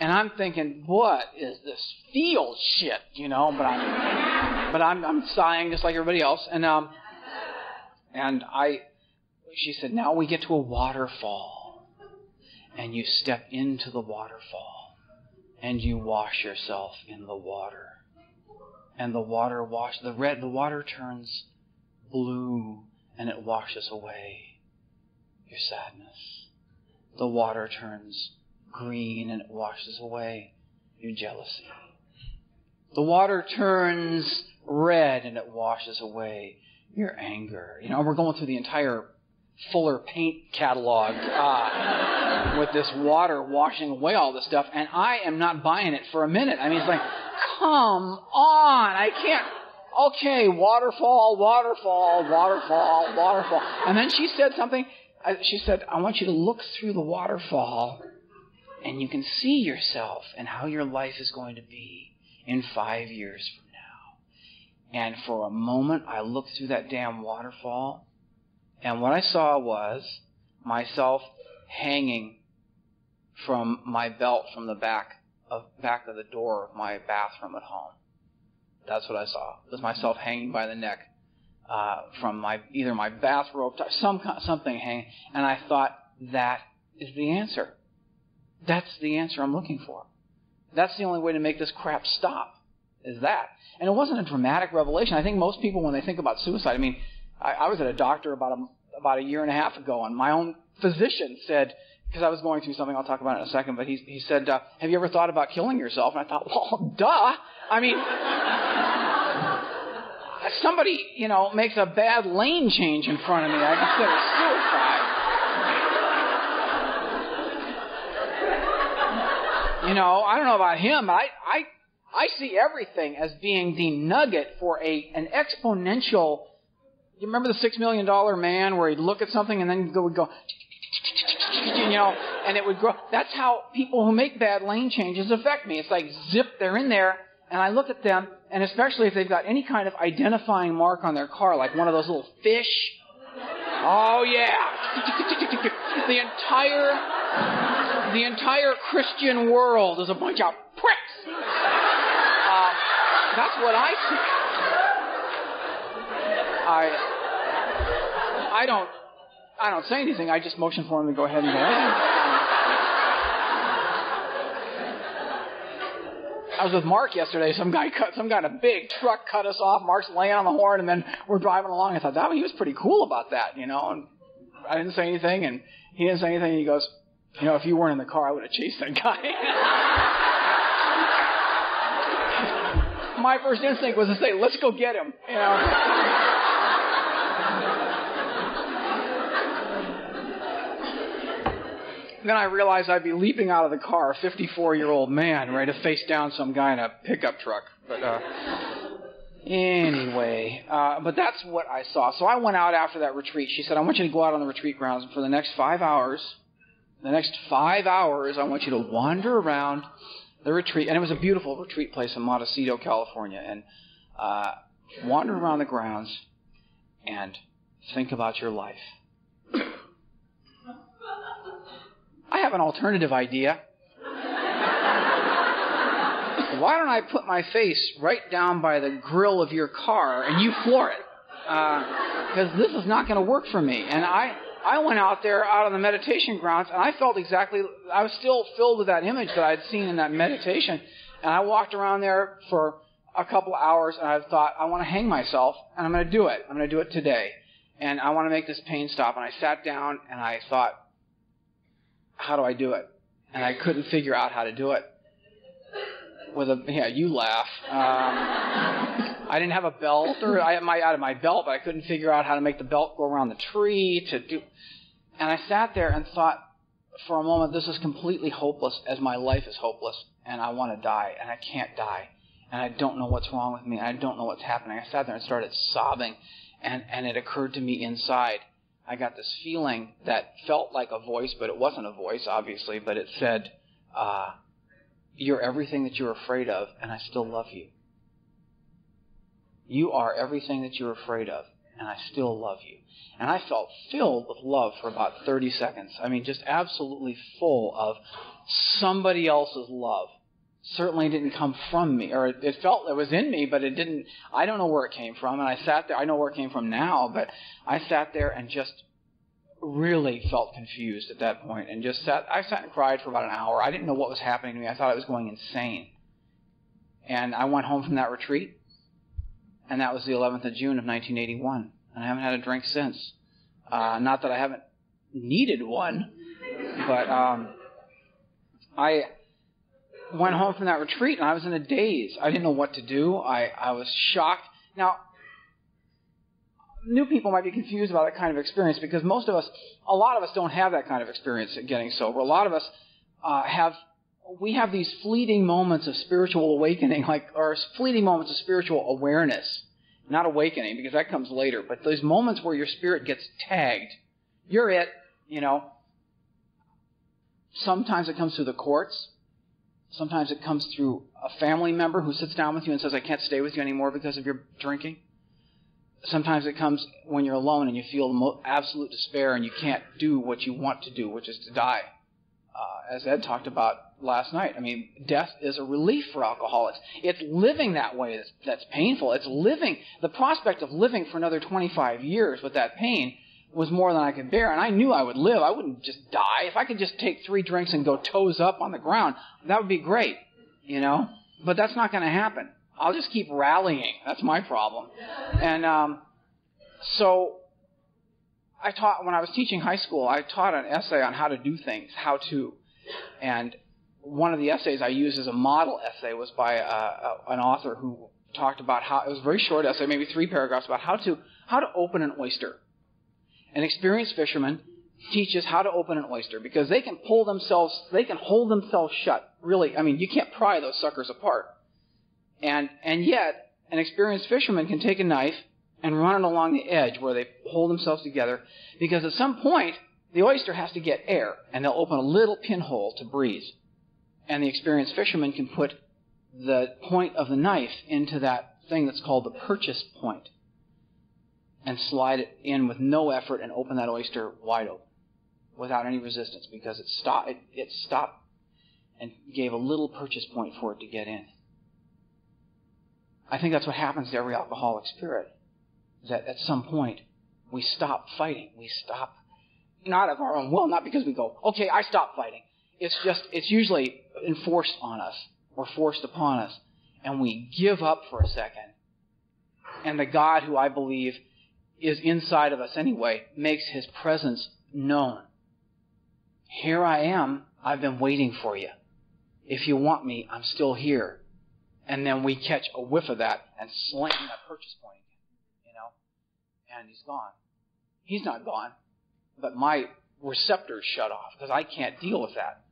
And I'm thinking, what is this field shit, you know? But I'm, but I'm, I'm sighing just like everybody else. And um, and I, she said, now we get to a waterfall, and you step into the waterfall, and you wash yourself in the water, and the water wash the red, the water turns blue, and it washes away your sadness. The water turns green and it washes away your jealousy. The water turns red and it washes away your anger. You know, we're going through the entire Fuller paint catalog uh, (laughs) with this water washing away all this stuff, and I am not buying it for a minute. I mean, it's like, come on, I can't. Okay, waterfall, waterfall, waterfall, waterfall. And then she said something. uh, She said, I want you to look through the waterfall and you can see yourself and how your life is going to be in five years from now. And for a moment, I looked through that damn waterfall, and what I saw was myself hanging from my belt from the back of back of the door of my bathroom at home. That's what I saw. It was myself hanging by the neck uh, from my either my bathrobe, some something hanging, and I thought that is the answer. That's the answer I'm looking for. That's the only way to make this crap stop. Is that? And it wasn't a dramatic revelation. I think most people, when they think about suicide, I mean, I, I was at a doctor about a about a year and a half ago, and my own physician said, because I was going through something, I'll talk about it in a second, but he he said, uh, "Have you ever thought about killing yourself?" And I thought, well, duh. I mean. Somebody, you know, makes a bad lane change in front of me. I consider suicide. You know, I don't know about him, but I, I, I see everything as being the nugget for a an exponential. You remember the six million dollar man where he'd look at something and then go would go, you know, and it would grow. That's how people who make bad lane changes affect me. It's like zip, they're in there, and I look at them, and especially if they've got any kind of identifying mark on their car, like one of those little fish. Oh yeah, the entire the entire Christian world is a bunch of pricks. Uh, that's what I see. I I don't I don't say anything. I just motion for him to go ahead and go I was with Mark yesterday. Some guy cut, some guy in a big truck cut us off. Mark's laying on the horn, and then we're driving along. I thought that he was pretty cool about that, you know. And I didn't say anything, and he didn't say anything. And he goes, you know, if you weren't in the car, I would have chased that guy. (laughs) My first instinct was to say, let's go get him, you know. Then I realized I'd be leaping out of the car, a 54 year old man, ready to face down some guy in a pickup truck. But uh, anyway, uh, but that's what I saw. So I went out after that retreat. She said, I want you to go out on the retreat grounds, for the next five hours, the next five hours, I want you to wander around the retreat. And it was a beautiful retreat place in Montecito, California. And uh, wander around the grounds and think about your life. I have an alternative idea. Why don't I put my face right down by the grill of your car and you floor it? Because uh, this is not going to work for me. And I, I went out there out on the meditation grounds and I felt exactly, I was still filled with that image that I'd seen in that meditation. And I walked around there for a couple hours and I thought, I want to hang myself and I'm going to do it. I'm going to do it today. And I want to make this pain stop. And I sat down and I thought, how do I do it? And I couldn't figure out how to do it. With a yeah, you laugh. Um, I didn't have a belt, or I had my out of my belt, but I couldn't figure out how to make the belt go around the tree to do. And I sat there and thought, for a moment, this is completely hopeless, as my life is hopeless, and I want to die, and I can't die, and I don't know what's wrong with me, and I don't know what's happening. I sat there and started sobbing, and and it occurred to me inside I got this feeling that felt like a voice, but it wasn't a voice, obviously, but it said, uh, You're everything that you're afraid of, and I still love you. You are everything that you're afraid of, and I still love you. And I felt filled with love for about 30 seconds. I mean, just absolutely full of somebody else's love. Certainly didn't come from me, or it, felt it was in me, but it didn't. I don't know where it came from, and I sat there. I know where it came from now, but I sat there and just really felt confused at that point, and just sat. I sat and cried for about an hour. I didn't know what was happening to me. I thought I was going insane. And I went home from that retreat, and that was the 11th of June of 1981, and I haven't had a drink since. Uh, not that I haven't needed one, but um, I went home from that retreat and I was in a daze. I didn't know what to do. I, I was shocked. Now, new people might be confused about that kind of experience because most of us, a lot of us don't have that kind of experience at getting sober. A lot of us uh, have, we have these fleeting moments of spiritual awakening, like, or fleeting moments of spiritual awareness. Not awakening, because that comes later, but those moments where your spirit gets tagged. You're it, you know. Sometimes it comes through the courts. Sometimes it comes through a family member who sits down with you and says, I can't stay with you anymore because of your drinking. Sometimes it comes when you're alone and you feel absolute despair and you can't do what you want to do, which is to die. Uh, as Ed talked about last night, I mean, death is a relief for alcoholics. It's living that way that's, that's painful. It's living, the prospect of living for another 25 years with that pain was more than I could bear, and I knew I would live. I wouldn't just die. If I could just take three drinks and go toes up on the ground, that would be great, you know? But that's not going to happen. I'll just keep rallying. That's my problem. And um, so I taught, when I was teaching high school, I taught an essay on how to do things, how to. And one of the essays I used as a model essay was by a, a, an author who talked about how, it was a very short essay, maybe three paragraphs, about how to, how to open an oyster. An experienced fisherman teaches how to open an oyster because they can pull themselves, they can hold themselves shut. Really, I mean, you can't pry those suckers apart. And, and yet, an experienced fisherman can take a knife and run it along the edge where they hold themselves together because at some point, the oyster has to get air and they'll open a little pinhole to breathe. And the experienced fisherman can put the point of the knife into that thing that's called the purchase point and slide it in with no effort and open that oyster wide open without any resistance because it stopped, it, it stopped and gave a little purchase point for it to get in. I think that's what happens to every alcoholic spirit. That at some point we stop fighting. We stop, not of our own will, not because we go, okay, I stop fighting. It's just, it's usually enforced on us or forced upon us. And we give up for a second. And the God who I believe is inside of us anyway makes his presence known. Here I am. I've been waiting for you. If you want me, I'm still here and then we catch a whiff of that and slam that purchase point again, you know, and he's gone. He's not gone, but my receptors shut off because I can't deal with that.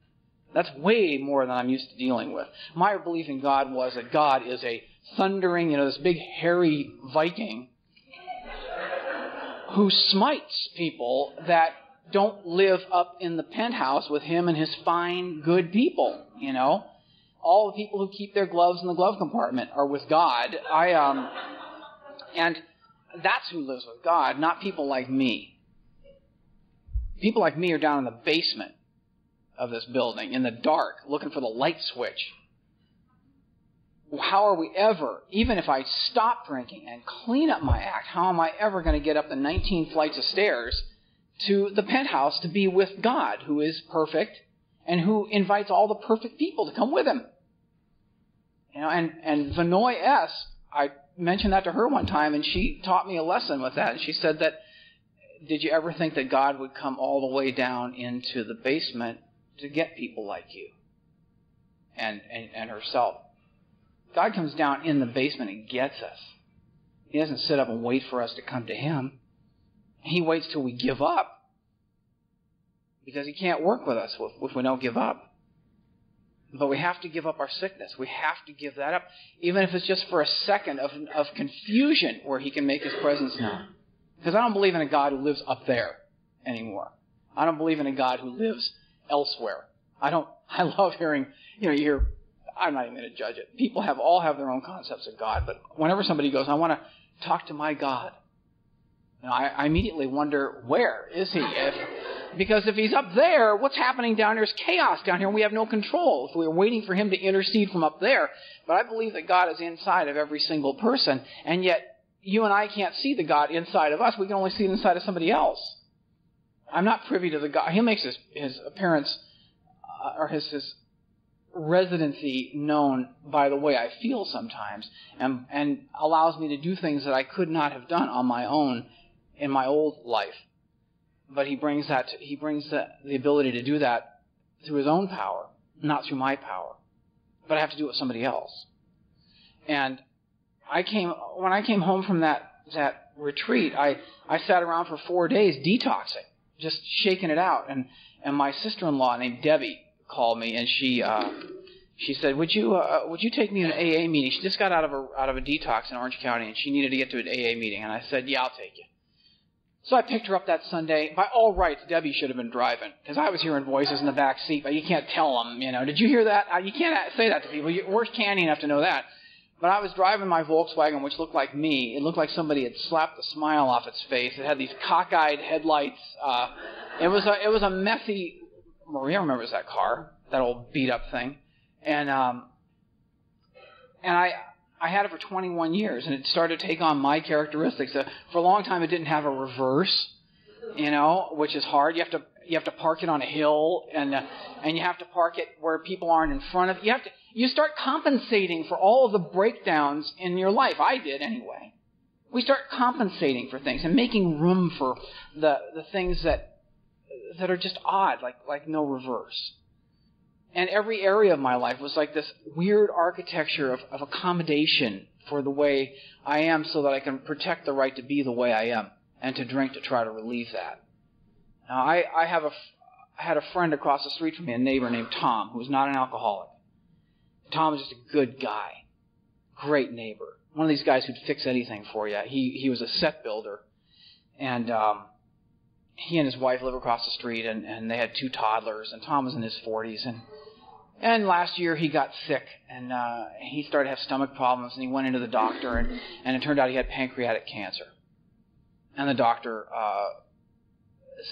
That's way more than I'm used to dealing with. My belief in God was that God is a thundering, you know, this big hairy Viking who smites people that don't live up in the penthouse with him and his fine, good people, you know all the people who keep their gloves in the glove compartment are with God. I um, and that's who lives with God, not people like me. People like me are down in the basement of this building in the dark, looking for the light switch. How are we ever, even if I stop drinking and clean up my act, how am I ever going to get up the 19 flights of stairs to the penthouse to be with God, who is perfect and who invites all the perfect people to come with him? You know, and, and Vanoy S., I mentioned that to her one time, and she taught me a lesson with that. And she said that, did you ever think that God would come all the way down into the basement to get people like you and, and, and herself? God comes down in the basement and gets us. He doesn't sit up and wait for us to come to Him. He waits till we give up because He can't work with us if, we don't give up. But we have to give up our sickness. We have to give that up, even if it's just for a second of, of confusion where He can make His presence known. Because I don't believe in a God who lives up there anymore. I don't believe in a God who lives elsewhere. I don't. (laughs) I love hearing. You know, you hear. I'm not even going to judge it. People have all have their own concepts of God, but whenever somebody goes, I want to talk to my God. You know, I, I immediately wonder where is He? If because if he's up there, what's happening down here is chaos down here, and we have no control. If we're waiting for him to intercede from up there. But I believe that God is inside of every single person, and yet you and I can't see the God inside of us. We can only see it inside of somebody else. I'm not privy to the God. He makes his, his appearance uh, or his, his residency known by the way I feel sometimes, and, and allows me to do things that I could not have done on my own in my old life but he brings that he brings the, the ability to do that through his own power, not through my power. But I have to do it with somebody else. And I came when I came home from that that retreat, I I sat around for four days detoxing, just shaking it out. And and my sister-in-law named Debbie called me, and she uh, she said, "Would you uh, would you take me to an AA meeting?" She just got out of a out of a detox in Orange County, and she needed to get to an AA meeting. And I said, "Yeah, I'll take you." So I picked her up that Sunday. By all rights, Debbie should have been driving because I was hearing voices in the back seat, but you can't tell them. You know, did you hear that? Uh, you can't say that to people. We're canny enough to know that. But I was driving my Volkswagen, which looked like me. It looked like somebody had slapped the smile off its face. It had these cockeyed headlights. Uh, it was a it was a messy. Maria remembers that car, that old beat up thing, and um, and I I had it for 21 years, and it started to take on my characteristics. Uh, for a long time, it didn't have a reverse, you know, which is hard. You have to you have to park it on a hill, and uh, and you have to park it where people aren't in front of you. You have to you start compensating for all of the breakdowns in your life. I did anyway. We start compensating for things and making room for the, the things that that are just odd, like like no reverse. And every area of my life was like this weird architecture of, of accommodation for the way I am so that I can protect the right to be the way I am and to drink to try to relieve that. Now, I, I have a, I had a friend across the street from me, a neighbor named Tom, who was not an alcoholic. Tom was just a good guy. Great neighbor. One of these guys who'd fix anything for you. He he was a set builder, and um, he and his wife live across the street, and and they had two toddlers, and Tom was in his 40s, and and last year he got sick, and uh, he started to have stomach problems, and he went into the doctor, and and it turned out he had pancreatic cancer, and the doctor uh,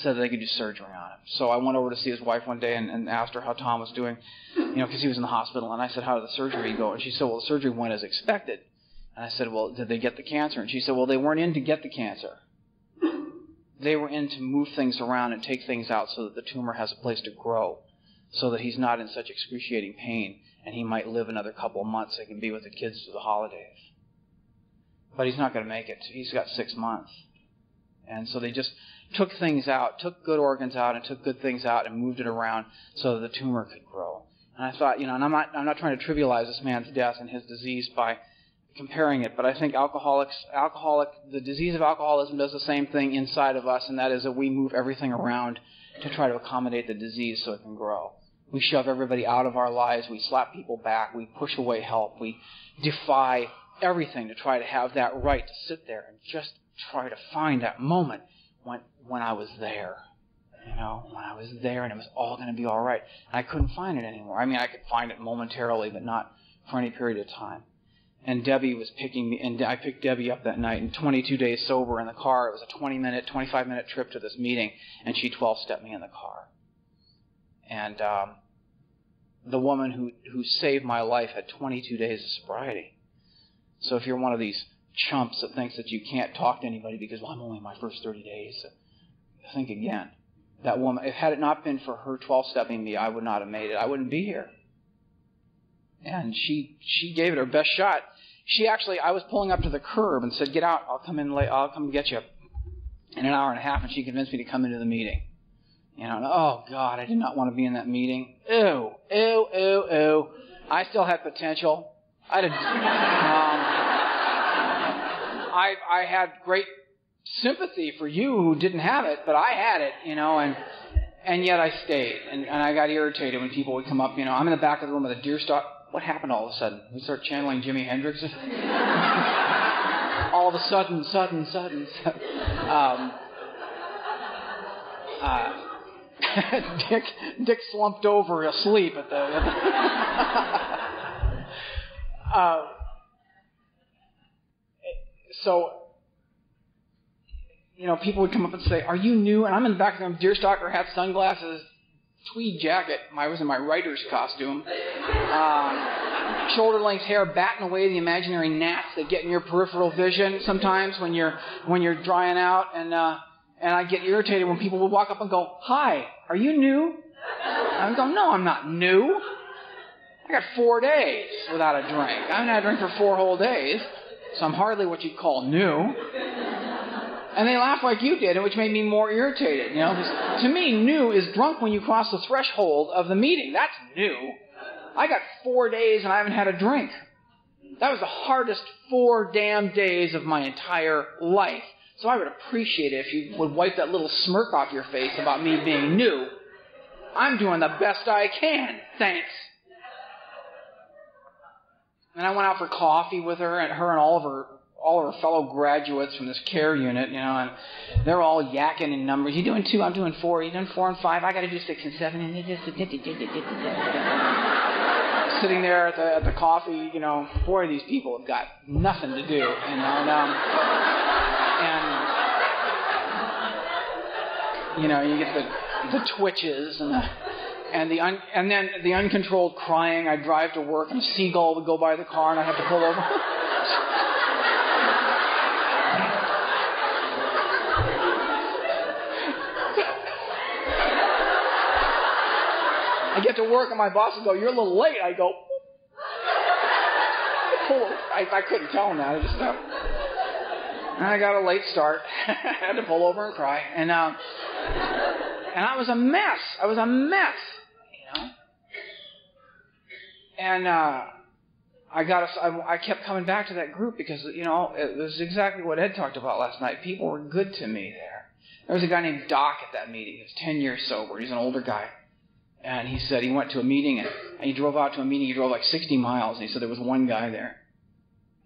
said they could do surgery on him. So I went over to see his wife one day and, and asked her how Tom was doing, you know, because he was in the hospital. And I said, "How did the surgery go?" And she said, "Well, the surgery went as expected." And I said, "Well, did they get the cancer?" And she said, "Well, they weren't in to get the cancer. They were in to move things around and take things out so that the tumor has a place to grow, so that he's not in such excruciating pain, and he might live another couple of months. They can be with the kids through the holidays. But he's not going to make it. He's got six months." And so they just took things out, took good organs out, and took good things out, and moved it around so that the tumor could grow. And I thought, you know, and I'm not, I'm not trying to trivialize this man's death and his disease by comparing it, but I think alcoholics, alcoholic, the disease of alcoholism does the same thing inside of us, and that is that we move everything around to try to accommodate the disease so it can grow. We shove everybody out of our lives. We slap people back. We push away help. We defy everything to try to have that right to sit there and just try to find that moment when when I was there. You know, when I was there and it was all going to be all right. And I couldn't find it anymore. I mean, I could find it momentarily, but not for any period of time. And Debbie was picking me, and I picked Debbie up that night. And 22 days sober in the car. It was a 20 minute, 25 minute trip to this meeting, and she 12 stepped me in the car. And um, the woman who who saved my life had 22 days of sobriety. So if you're one of these chumps that thinks that you can't talk to anybody because well, I'm only in my first 30 days. Think again. That woman, if had it not been for her 12 stepping me, I would not have made it. I wouldn't be here. And she she gave it her best shot. She actually, I was pulling up to the curb and said, "Get out! I'll come in late. I'll come get you." In an hour and a half, and she convinced me to come into the meeting. You know, and, oh God, I did not want to be in that meeting. Ew, ew, ew, ew. I still had potential. I did. Um, I I had great sympathy for you who didn't have it, but I had it, you know, and and yet I stayed, and, and I got irritated when people would come up. You know, I'm in the back of the room with a deer stalk. What happened all of a sudden? We start channeling Jimi Hendrix. (laughs) all of a sudden, sudden, sudden. sudden. Um, uh, (laughs) Dick Dick slumped over asleep at the. At the (laughs) uh, so, you know, people would come up and say, "Are you new?" And I'm in the back of them, deerstalker hat, sunglasses, tweed jacket. I was in my writer's costume. Um, shoulder length hair, batting away the imaginary gnats that get in your peripheral vision sometimes when you're when you're drying out, and uh, and I get irritated when people would walk up and go, "Hi, are you new?" I would go, "No, I'm not new. I got four days without a drink. I haven't had a drink for four whole days." so I'm hardly what you'd call new. And they laugh like you did, which made me more irritated. You know, to me, new is drunk when you cross the threshold of the meeting. That's new. I got four days and I haven't had a drink. That was the hardest four damn days of my entire life. So I would appreciate it if you would wipe that little smirk off your face about me being new. I'm doing the best I can. Thanks. And I went out for coffee with her and her and all of her all of her fellow graduates from this care unit, you know, and they're all yakking in numbers. You doing two? I'm doing four. You doing four and five? I got to do six and seven. And just (laughs) sitting there at the at the coffee, you know, boy, these people have got nothing to do, you know, and, um, and you know, you get the the twitches and the and the un, and then the uncontrolled crying. I'd drive to work, and a seagull would go by the car, and I'd have to pull over. (laughs) get to work and my boss will go, "You're a little late." I go, "Pull." I, I couldn't tell him that. I just uh, and I got a late start. (laughs) I had to pull over and cry, and um, and I was a mess. I was a mess, you know. And uh, I got a, I, I kept coming back to that group because you know it was exactly what Ed talked about last night. People were good to me there. There was a guy named Doc at that meeting. He was 10 years sober. He's an older guy. And he said he went to a meeting and, he drove out to a meeting. He drove like 60 miles. And he said there was one guy there.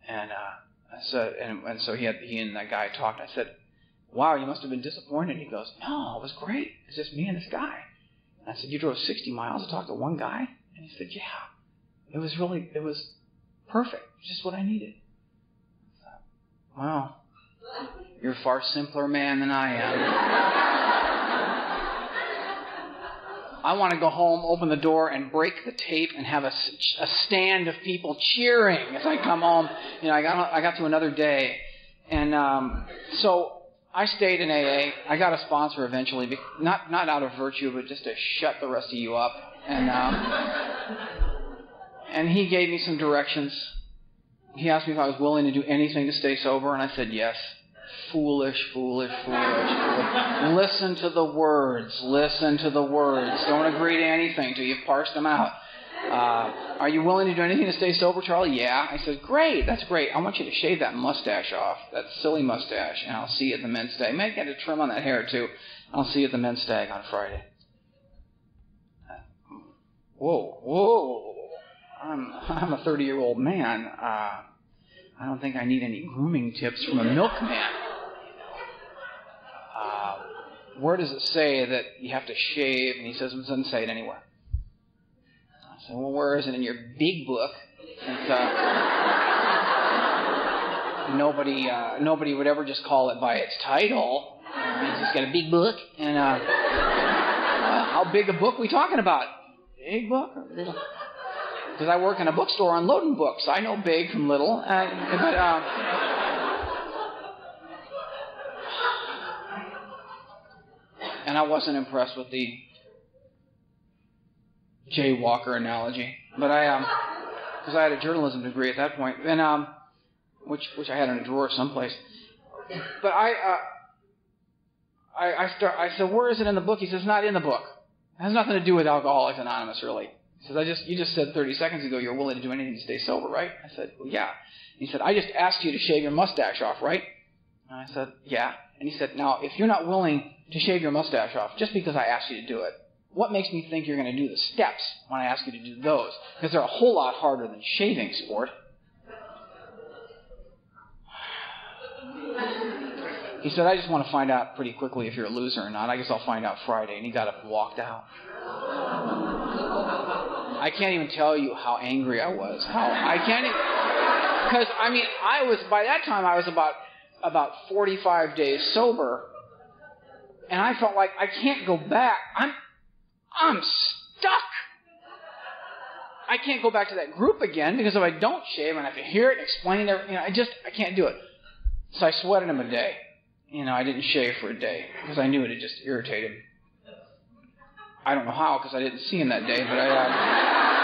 And uh, I said, and, and so he had he and that guy talked. I said, "Wow, you must have been disappointed." He goes, "No, it was great. It's just me and this guy." And I said, "You drove 60 miles to talk to one guy?" And he said, "Yeah. It was really, it was perfect. Just what I needed." I thought, wow, you're a far simpler man than I am. (laughs) I want to go home, open the door, and break the tape and have a, a stand of people cheering as I come home. You know, I got I got to another day, and um, so I stayed in AA. I got a sponsor eventually, not not out of virtue, but just to shut the rest of you up. And um, and he gave me some directions. He asked me if I was willing to do anything to stay sober, and I said yes. Foolish, foolish, foolish. Listen to the words. Listen to the words. Don't agree to anything till you've parsed them out. Uh, are you willing to do anything to stay sober, Charlie? Yeah. I said, great. That's great. I want you to shave that mustache off, that silly mustache, and I'll see you at the men's stag. Maybe get a trim on that hair too. I'll see you at the men's stag on Friday. Whoa, whoa. I'm I'm a 30 year old man. Uh, I don't think I need any grooming tips from a milkman. Uh, where does it say that you have to shave? And he says it doesn't say it anywhere. I said, well, where is it in your big book? And, uh, nobody, uh, nobody would ever just call it by its title. Uh, he's just got a big book, and uh, how big a book we talking about? Big book or little? Because I work in a bookstore unloading books. I know big from little, uh, but. Uh, and I wasn't impressed with the Jay Walker analogy. But I, um, because I had a journalism degree at that point, and um, which which I had in a drawer someplace. But I, uh, I, I start. I said, "Where is it in the book?" He says, it's "Not in the book. It has nothing to do with Alcoholics Anonymous, really." He says, "I just you just said 30 seconds ago you're willing to do anything to stay sober, right?" I said, "Well, yeah." He said, "I just asked you to shave your mustache off, right?" And I said, "Yeah." And he said, "Now, if you're not willing to shave your mustache off just because I asked you to do it, what makes me think you're going to do the steps when I ask you to do those? Because they're a whole lot harder than shaving, sport. He said, I just want to find out pretty quickly if you're a loser or not. I guess I'll find out Friday. And he got up and walked out. I can't even tell you how angry I was. How I can't even because I mean I was by that time I was about about 45 days sober and I felt like I can't go back. I'm I'm stuck. I can't go back to that group again because if I don't shave and I have to hear it and explain it, you know, I just I can't do it. So I sweated him a day. You know, I didn't shave for a day because I knew it had just irritated him. I don't know how because I didn't see him that day, but I. Uh,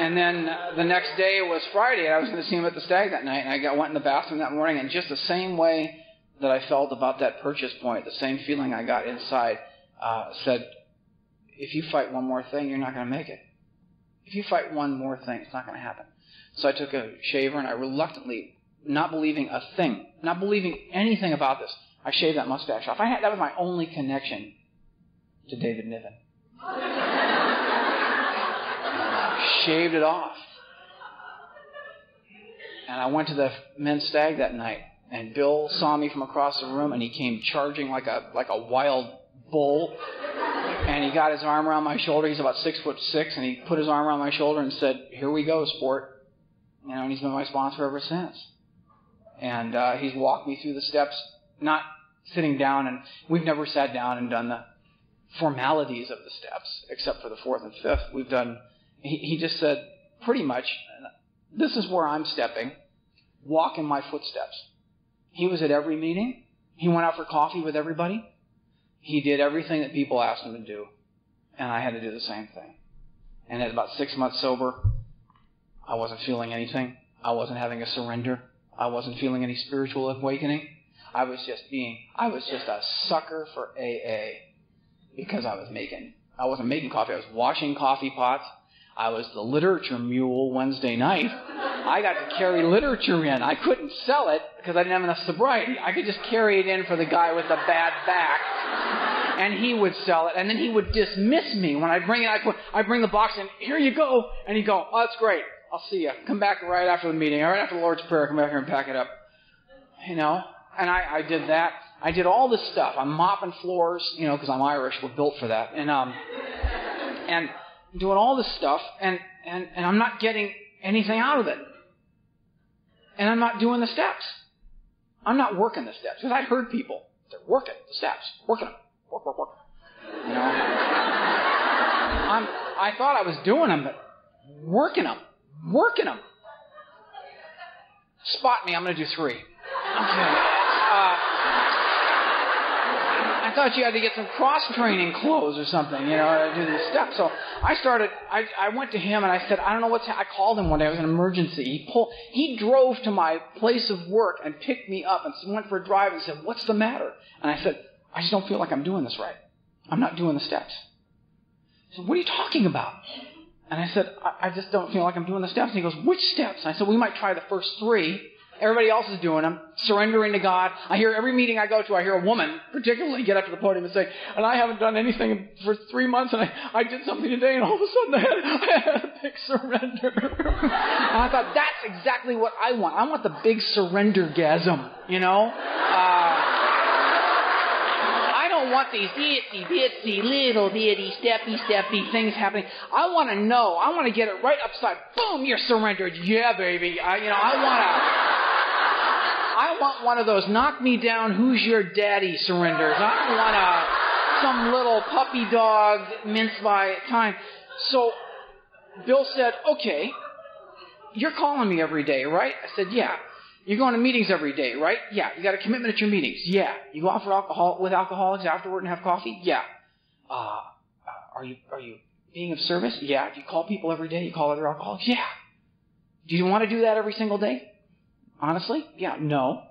and then uh, the next day was Friday, and I was going to see him at the stag that night. And I got, went in the bathroom that morning, and just the same way that I felt about that purchase point, the same feeling I got inside, uh, said, "If you fight one more thing, you're not going to make it. if you fight one more thing, it's not going to happen. So I took a shaver and I reluctantly, not believing a thing, not believing anything about this, I shaved that mustache off. I had, that was my only connection to David Niven. (laughs) shaved it off. And I went to the men's stag that night, and Bill saw me from across the room, and he came charging like a like a wild bull. And he got his arm around my shoulder. He's about six foot six, and he put his arm around my shoulder and said, "Here we go, sport." You know, and he's been my sponsor ever since. And uh, he's walked me through the steps, not sitting down, and we've never sat down and done the formalities of the steps, except for the fourth and fifth. We've done. He, he just said pretty much, this is where I'm stepping. Walk in my footsteps. He was at every meeting. He went out for coffee with everybody. He did everything that people asked him to do. And I had to do the same thing. And at about six months sober, I wasn't feeling anything. I wasn't having a surrender. I wasn't feeling any spiritual awakening. I was just being, I was just a sucker for AA because I was making, I wasn't making coffee. I was washing coffee pots. I was the literature mule Wednesday night. I got to carry literature in. I couldn't sell it because I didn't have enough sobriety. I could just carry it in for the guy with the bad back. And he would sell it, and then he would dismiss me when I bring it. I put, I bring the box in. Here you go, and he'd go, "Oh, that's great. I'll see you. Come back right after the meeting, right after the Lord's prayer. Come back here and pack it up." You know, and I, I did that. I did all this stuff. I'm mopping floors, you know, because I'm Irish. We're built for that. And um, and doing all this stuff, and and and I'm not getting anything out of it. And I'm not doing the steps. I'm not working the steps because I heard people they're working the steps, working them, work, work, work. You know, (laughs) I'm. I thought I was doing them, but working them, working them. Spot me. I'm going to do three. I thought you had to get some cross training clothes or something, you know, to do these steps. So I started. I, I went to him and I said, I don't know what's. Ha-. I called him one day. It was an emergency. He pulled. He drove to my place of work and picked me up and went for a drive and said, "What's the matter?" And I said, "I just don't feel like I'm doing this right. I'm not doing the steps." He said, "What are you talking about?" And I said, I, I just don't feel like I'm doing the steps. And he goes, "Which steps?" And I said, "We might try the first three Everybody else is doing them, surrendering to God. I hear every meeting I go to, I hear a woman particularly get up to the podium and say, and I haven't done anything for three months, and I, I did something today, and all of a sudden I (laughs) had, I had a big surrender. and I thought, that's exactly what I want. I want the big surrender gasm, you know? Uh, I don't want these itsy bitsy little bitty steppy steppy things happening. I want to know. I want to get it right upside. Boom! You're surrendered. Yeah, baby. I, you know, I want to. Want one of those knock me down, who's your daddy surrenders. I don't want a, some little puppy dog minced by time. So Bill said, okay, you're calling me every day, right? I said, yeah. You're going to meetings every day, right? Yeah. You got a commitment at your meetings? Yeah. You for alcohol with alcoholics afterward and have coffee? Yeah. Uh, are you are you being of service? Yeah. Do you call people every day? You call other alcoholics? Yeah. Do you want to do that every single day? Honestly? Yeah, no.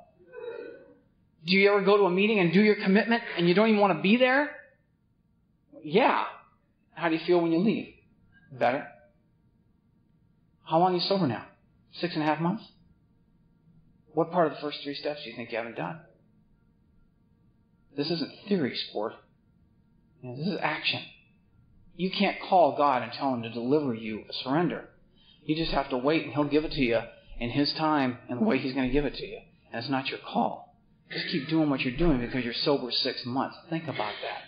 Do you ever go to a meeting and do your commitment and you don't even want to be there? Yeah. How do you feel when you leave? Better. How long are you sober now? Six and a half months? What part of the first three steps do you think you haven't done? This isn't theory sport. You know, this is action. You can't call God and tell Him to deliver you a surrender. You just have to wait and He'll give it to you in His time and the way He's going to give it to you. And it's not your call. Just keep doing what you're doing because you're sober six months. Think about that.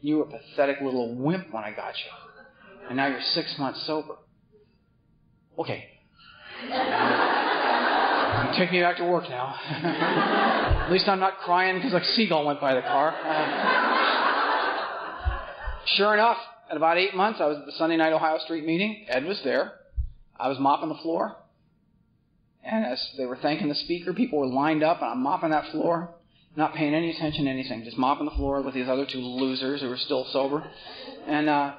You were a pathetic little wimp when I got you. And now you're six months sober. Okay. Take me back to work now. At least I'm not crying because a seagull went by the car. Sure enough, at about eight months, I was at the Sunday night Ohio Street meeting. Ed was there. I was mopping the floor. And as they were thanking the speaker, people were lined up, and I'm mopping that floor, not paying any attention to anything, just mopping the floor with these other two losers who were still sober. And uh,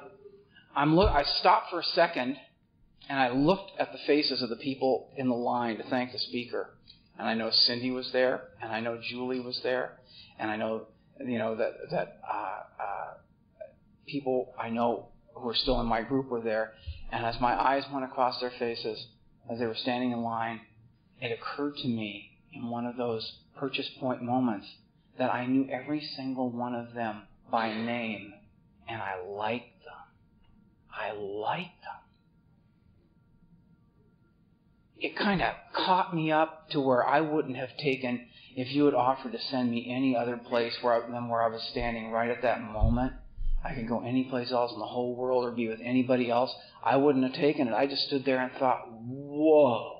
I'm look. I stopped for a second, and I looked at the faces of the people in the line to thank the speaker. And I know Cindy was there, and I know Julie was there, and I know you know that that uh, uh, people I know who are still in my group were there. And as my eyes went across their faces, as they were standing in line, it occurred to me in one of those purchase point moments that I knew every single one of them by name, and I liked them. I liked them. It kind of caught me up to where I wouldn't have taken if you had offered to send me any other place where I, than where I was standing right at that moment. I could go any place else in the whole world or be with anybody else. I wouldn't have taken it. I just stood there and thought, whoa,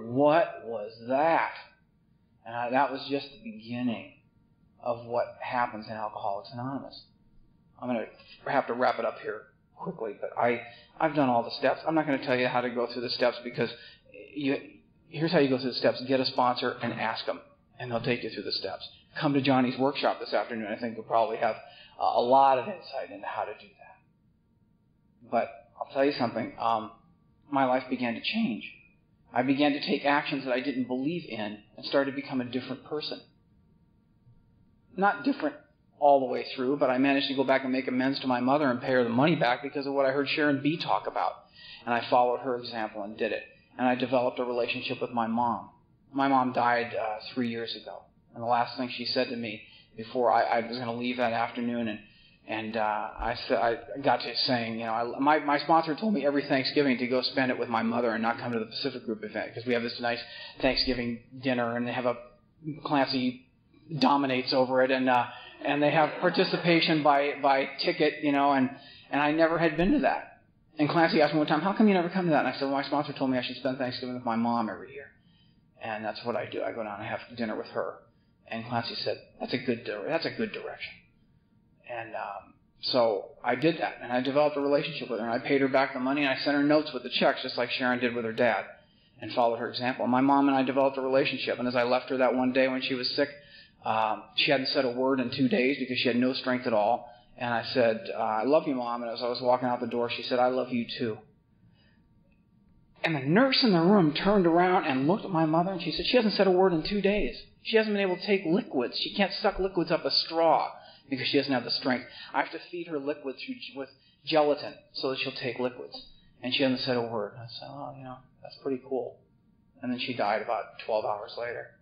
what was that? And I, that was just the beginning of what happens in Alcoholics Anonymous. I'm going to have to wrap it up here quickly, but I, I've done all the steps. I'm not going to tell you how to go through the steps because you, here's how you go through the steps. Get a sponsor and ask them, and they'll take you through the steps. Come to Johnny's workshop this afternoon. I think you'll probably have a lot of insight into how to do that. But I'll tell you something. Um, my life began to change. I began to take actions that I didn't believe in and started to become a different person. Not different all the way through, but I managed to go back and make amends to my mother and pay her the money back because of what I heard Sharon B talk about. And I followed her example and did it. And I developed a relationship with my mom. My mom died uh, three years ago. And the last thing she said to me before I, I was going to leave that afternoon and and uh, I I got to saying, you know, I, my my sponsor told me every Thanksgiving to go spend it with my mother and not come to the Pacific Group event because we have this nice Thanksgiving dinner and they have a Clancy dominates over it and uh, and they have participation by by ticket, you know, and and I never had been to that. And Clancy asked me one time, "How come you never come to that?" And I said, "Well, my sponsor told me I should spend Thanksgiving with my mom every year, and that's what I do. I go down and have dinner with her." And Clancy said, "That's a good that's a good direction." And um, so I did that, and I developed a relationship with her, and I paid her back the money, and I sent her notes with the checks, just like Sharon did with her dad, and followed her example. My mom and I developed a relationship, and as I left her that one day when she was sick, um, she hadn't said a word in two days because she had no strength at all. And I said, uh, I love you, Mom. And as I was walking out the door, she said, I love you too. And the nurse in the room turned around and looked at my mother and she said, She hasn't said a word in two days. She hasn't been able to take liquids. She can't suck liquids up a straw because she doesn't have the strength. I have to feed her liquids with gelatin so that she'll take liquids. And she hasn't said a word. I said, Oh, you know, that's pretty cool. And then she died about 12 hours later.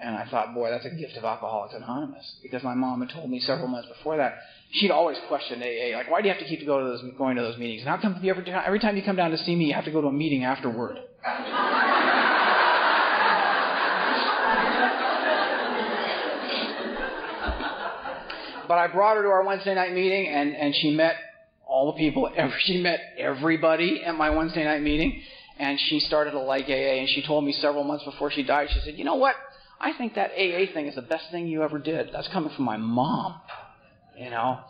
And I thought, boy, that's a gift of Alcoholics Anonymous. Because my mom had told me several months before that, she'd always question AA, like, why do you have to keep to go to those, going to those meetings? And how come you every, every time you come down to see me, you have to go to a meeting afterward? (laughs) but I brought her to our Wednesday night meeting, and, and she met all the people. (laughs) Every, she met everybody at my Wednesday night meeting, and she started to like AA. And she told me several months before she died, she said, "You know what? I think that AA thing is the best thing you ever did. That's coming from my mom, you know."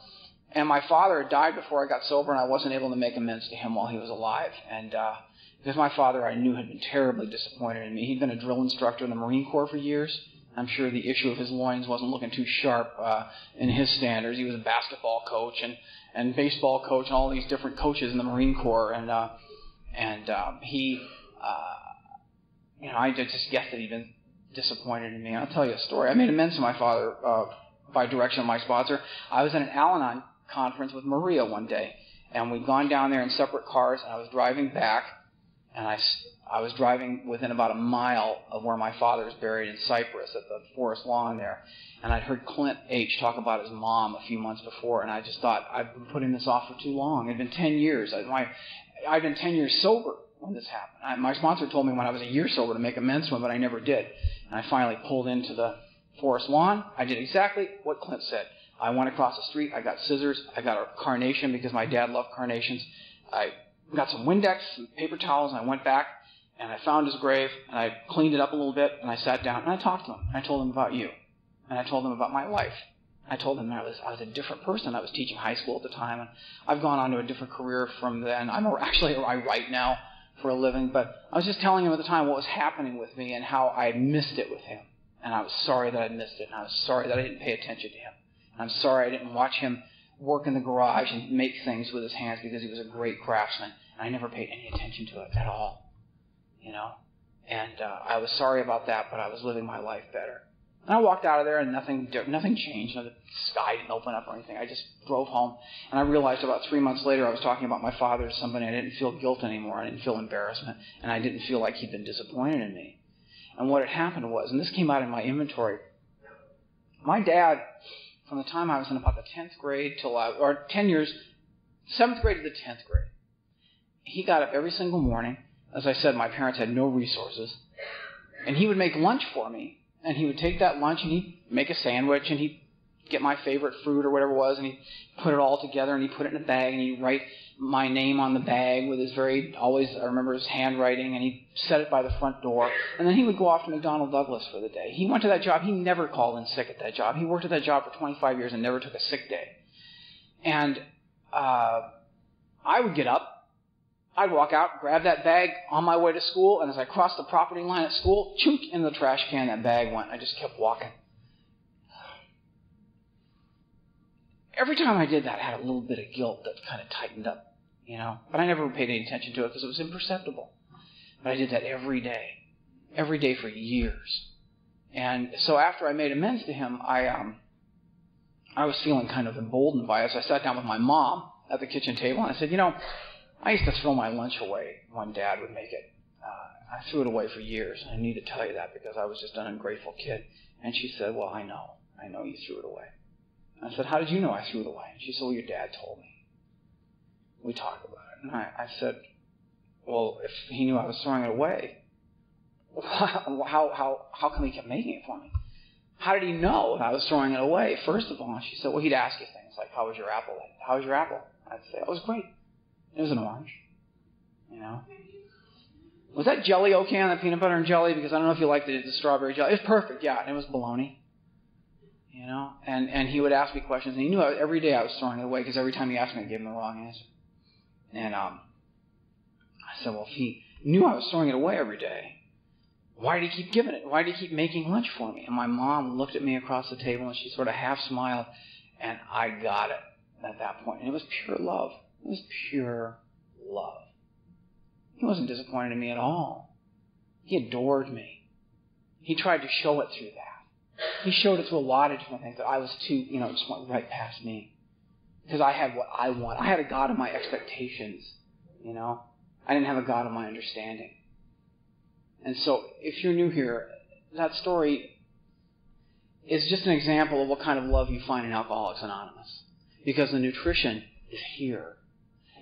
And my father had died before I got sober, and I wasn't able to make amends to him while he was alive. And uh, because my father, I knew, had been terribly disappointed in me. He'd been a drill instructor in the Marine Corps for years I'm sure the issue of his loins wasn't looking too sharp uh, in his standards. He was a basketball coach and and baseball coach and all these different coaches in the Marine Corps, and uh, and um, he, uh, you know, I just guessed that he'd been disappointed in me. I'll tell you a story. I made amends to my father uh, by direction of my sponsor. I was at an Al-Anon conference with Maria one day, and we'd gone down there in separate cars, and I was driving back, and I I was driving within about a mile of where my father is buried in Cypress at the forest lawn there. And I'd heard Clint H. talk about his mom a few months before, and I just thought, I've been putting this off for too long. It had been 10 years. I, my, I'd been 10 years sober when this happened. I, my sponsor told me when I was a year sober to make amends to him, but I never did. And I finally pulled into the forest lawn. I did exactly what Clint said. I went across the street. I got scissors. I got a carnation because my dad loved carnations. I got some Windex, some paper towels, and I went back and I found his grave, and I cleaned it up a little bit, and I sat down, and I talked to him. I told him about you. And I told him about my life. I told him I was, I was a different person. I was teaching high school at the time, and I've gone on to a different career from then. I'm actually, I write now for a living, but I was just telling him at the time what was happening with me and how I missed it with him. And I was sorry that I missed it, and I was sorry that I didn't pay attention to him. And I'm sorry I didn't watch him work in the garage and make things with his hands because he was a great craftsman, and I never paid any attention to it at all you know. And uh, I was sorry about that, but I was living my life better. And I walked out of there and nothing nothing changed. the sky didn't open up or anything. I just drove home and I realized about three months later I was talking about my father to somebody. I didn't feel guilt anymore. I didn't feel embarrassment, and I didn't feel like he'd been disappointed in me. And what had happened was, and this came out in my inventory. My dad, from the time I was in about the tenth grade till I, or ten years, seventh grade to the tenth grade, he got up every single morning. As I said, my parents had no resources, and he would make lunch for me and he would take that lunch and he'd make a sandwich and he'd get my favorite fruit or whatever it was and he'd put it all together and he'd put it in a bag and he'd write my name on the bag with his very always I remember his handwriting and he'd set it by the front door and then he would go off to McDonnell Douglas for the day. He went to that job. He never called in sick at that job. He worked at that job for 25 years and never took a sick day. And uh, I would get up I'd walk out, grab that bag on my way to school, and as I crossed the property line at school, chunk in the trash can that bag went. I just kept walking. Every time I did that, I had a little bit of guilt that kind of tightened up, you know. But I never paid any attention to it because it was imperceptible. But I did that every day, every day for years. And so after I made amends to him, I um, I was feeling kind of emboldened by it. So I sat down with my mom at the kitchen table and I said, you know, I used to throw my lunch away when Dad would make it. Uh, I threw it away for years. I need to tell you that because I was just an ungrateful kid. And she said, Well, I know. I know you threw it away. I said, How did you know I threw it away? And she said, Well, your dad told me. We talked about it. And I, I said, Well, if he knew I was throwing it away, (laughs) how, how, how come he kept making it for me? How did he know I was throwing it away? First of all, she said, Well, he'd ask you things like, How was your apple? How was your apple? I'd say, It was great. It was an orange. You know? Was that jelly okay on the peanut butter and jelly? Because I don't know if you liked the, the strawberry jelly. It was perfect, yeah, and it was bologna. You know? And and he would ask me questions, and he knew I, every day I was throwing it away because every time he asked me, I gave him the wrong answer. And um, I said, well, if he knew I was throwing it away every day, why did he keep giving it? Why did he keep making lunch for me? And my mom looked at me across the table, and she sort of half smiled, and I got it at that point. And it was pure love. It was pure love. He wasn't disappointed in me at all. He adored me. He tried to show it through that. He showed it through a lot of different things that I was too, you know, just went right past me. Because I had what I want. I had a God of my expectations, you know. I didn't have a God of my understanding. And so, if you're new here, that story is just an example of what kind of love you find in Alcoholics Anonymous. Because the nutrition is here.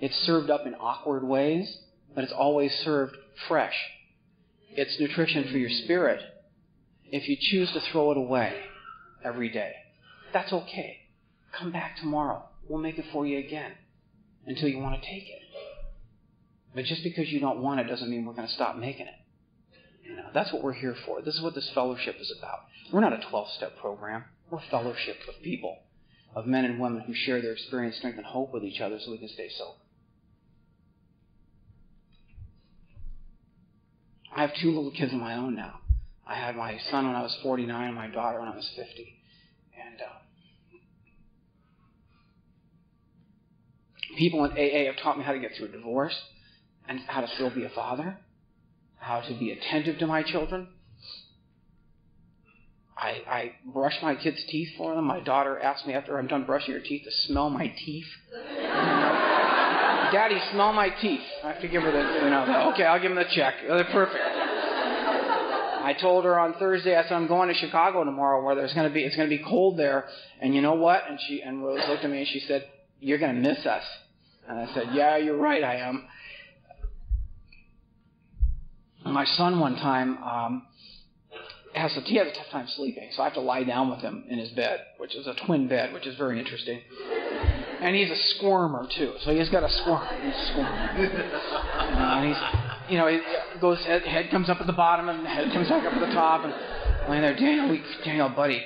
It's served up in awkward ways, but it's always served fresh. It's nutrition for your spirit. If you choose to throw it away every day, that's okay. Come back tomorrow. We'll make it for you again until you want to take it. But just because you don't want it doesn't mean we're going to stop making it. You know, that's what we're here for. This is what this fellowship is about. We're not a 12 step program. We're a fellowship of people, of men and women who share their experience, strength, and hope with each other so we can stay sober. I have two little kids of my own now. I had my son when I was 49 and my daughter when I was 50. And uh, people in AA have taught me how to get through a divorce and how to still be a father, how to be attentive to my children. I, I brush my kids' teeth for them. My daughter asks me after I'm done brushing her teeth to smell my teeth. Daddy, smell my teeth. I have to give her the, you know, (laughs) okay, I'll give him the check. They're perfect. I told her on Thursday, I said, I'm going to Chicago tomorrow where there's going to be, it's going to be cold there. And you know what? And she, and Rose looked at me and she said, you're going to miss us. And I said, yeah, you're right, I am. My son one time, um, has a, he has a tough time sleeping, so I have to lie down with him in his bed, which is a twin bed, which is very interesting and he's a squirmer too. So he's got a squirm. He's a squirmer. Uh, and he's, you know, he goes head, head comes up at the bottom and head comes back up at the top, and laying there, Daniel, we, Daniel, buddy,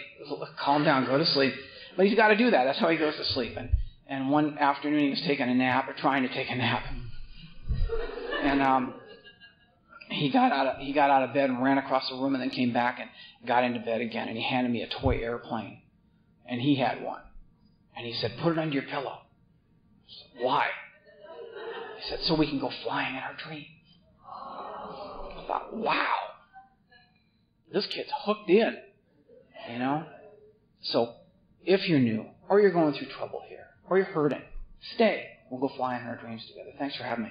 calm down, go to sleep. But he's got to do that. That's how he goes to sleep. And and one afternoon he was taking a nap or trying to take a nap, and um, he got out of he got out of bed and ran across the room and then came back and got into bed again. And he handed me a toy airplane, and he had one. And he said, Put it under your pillow. Said, Why? He said, So we can go flying in our dreams. I thought, wow. This kid's hooked in. You know? So, if you're new, or you're going through trouble here, or you're hurting, stay. We'll go fly in our dreams together. Thanks for having me.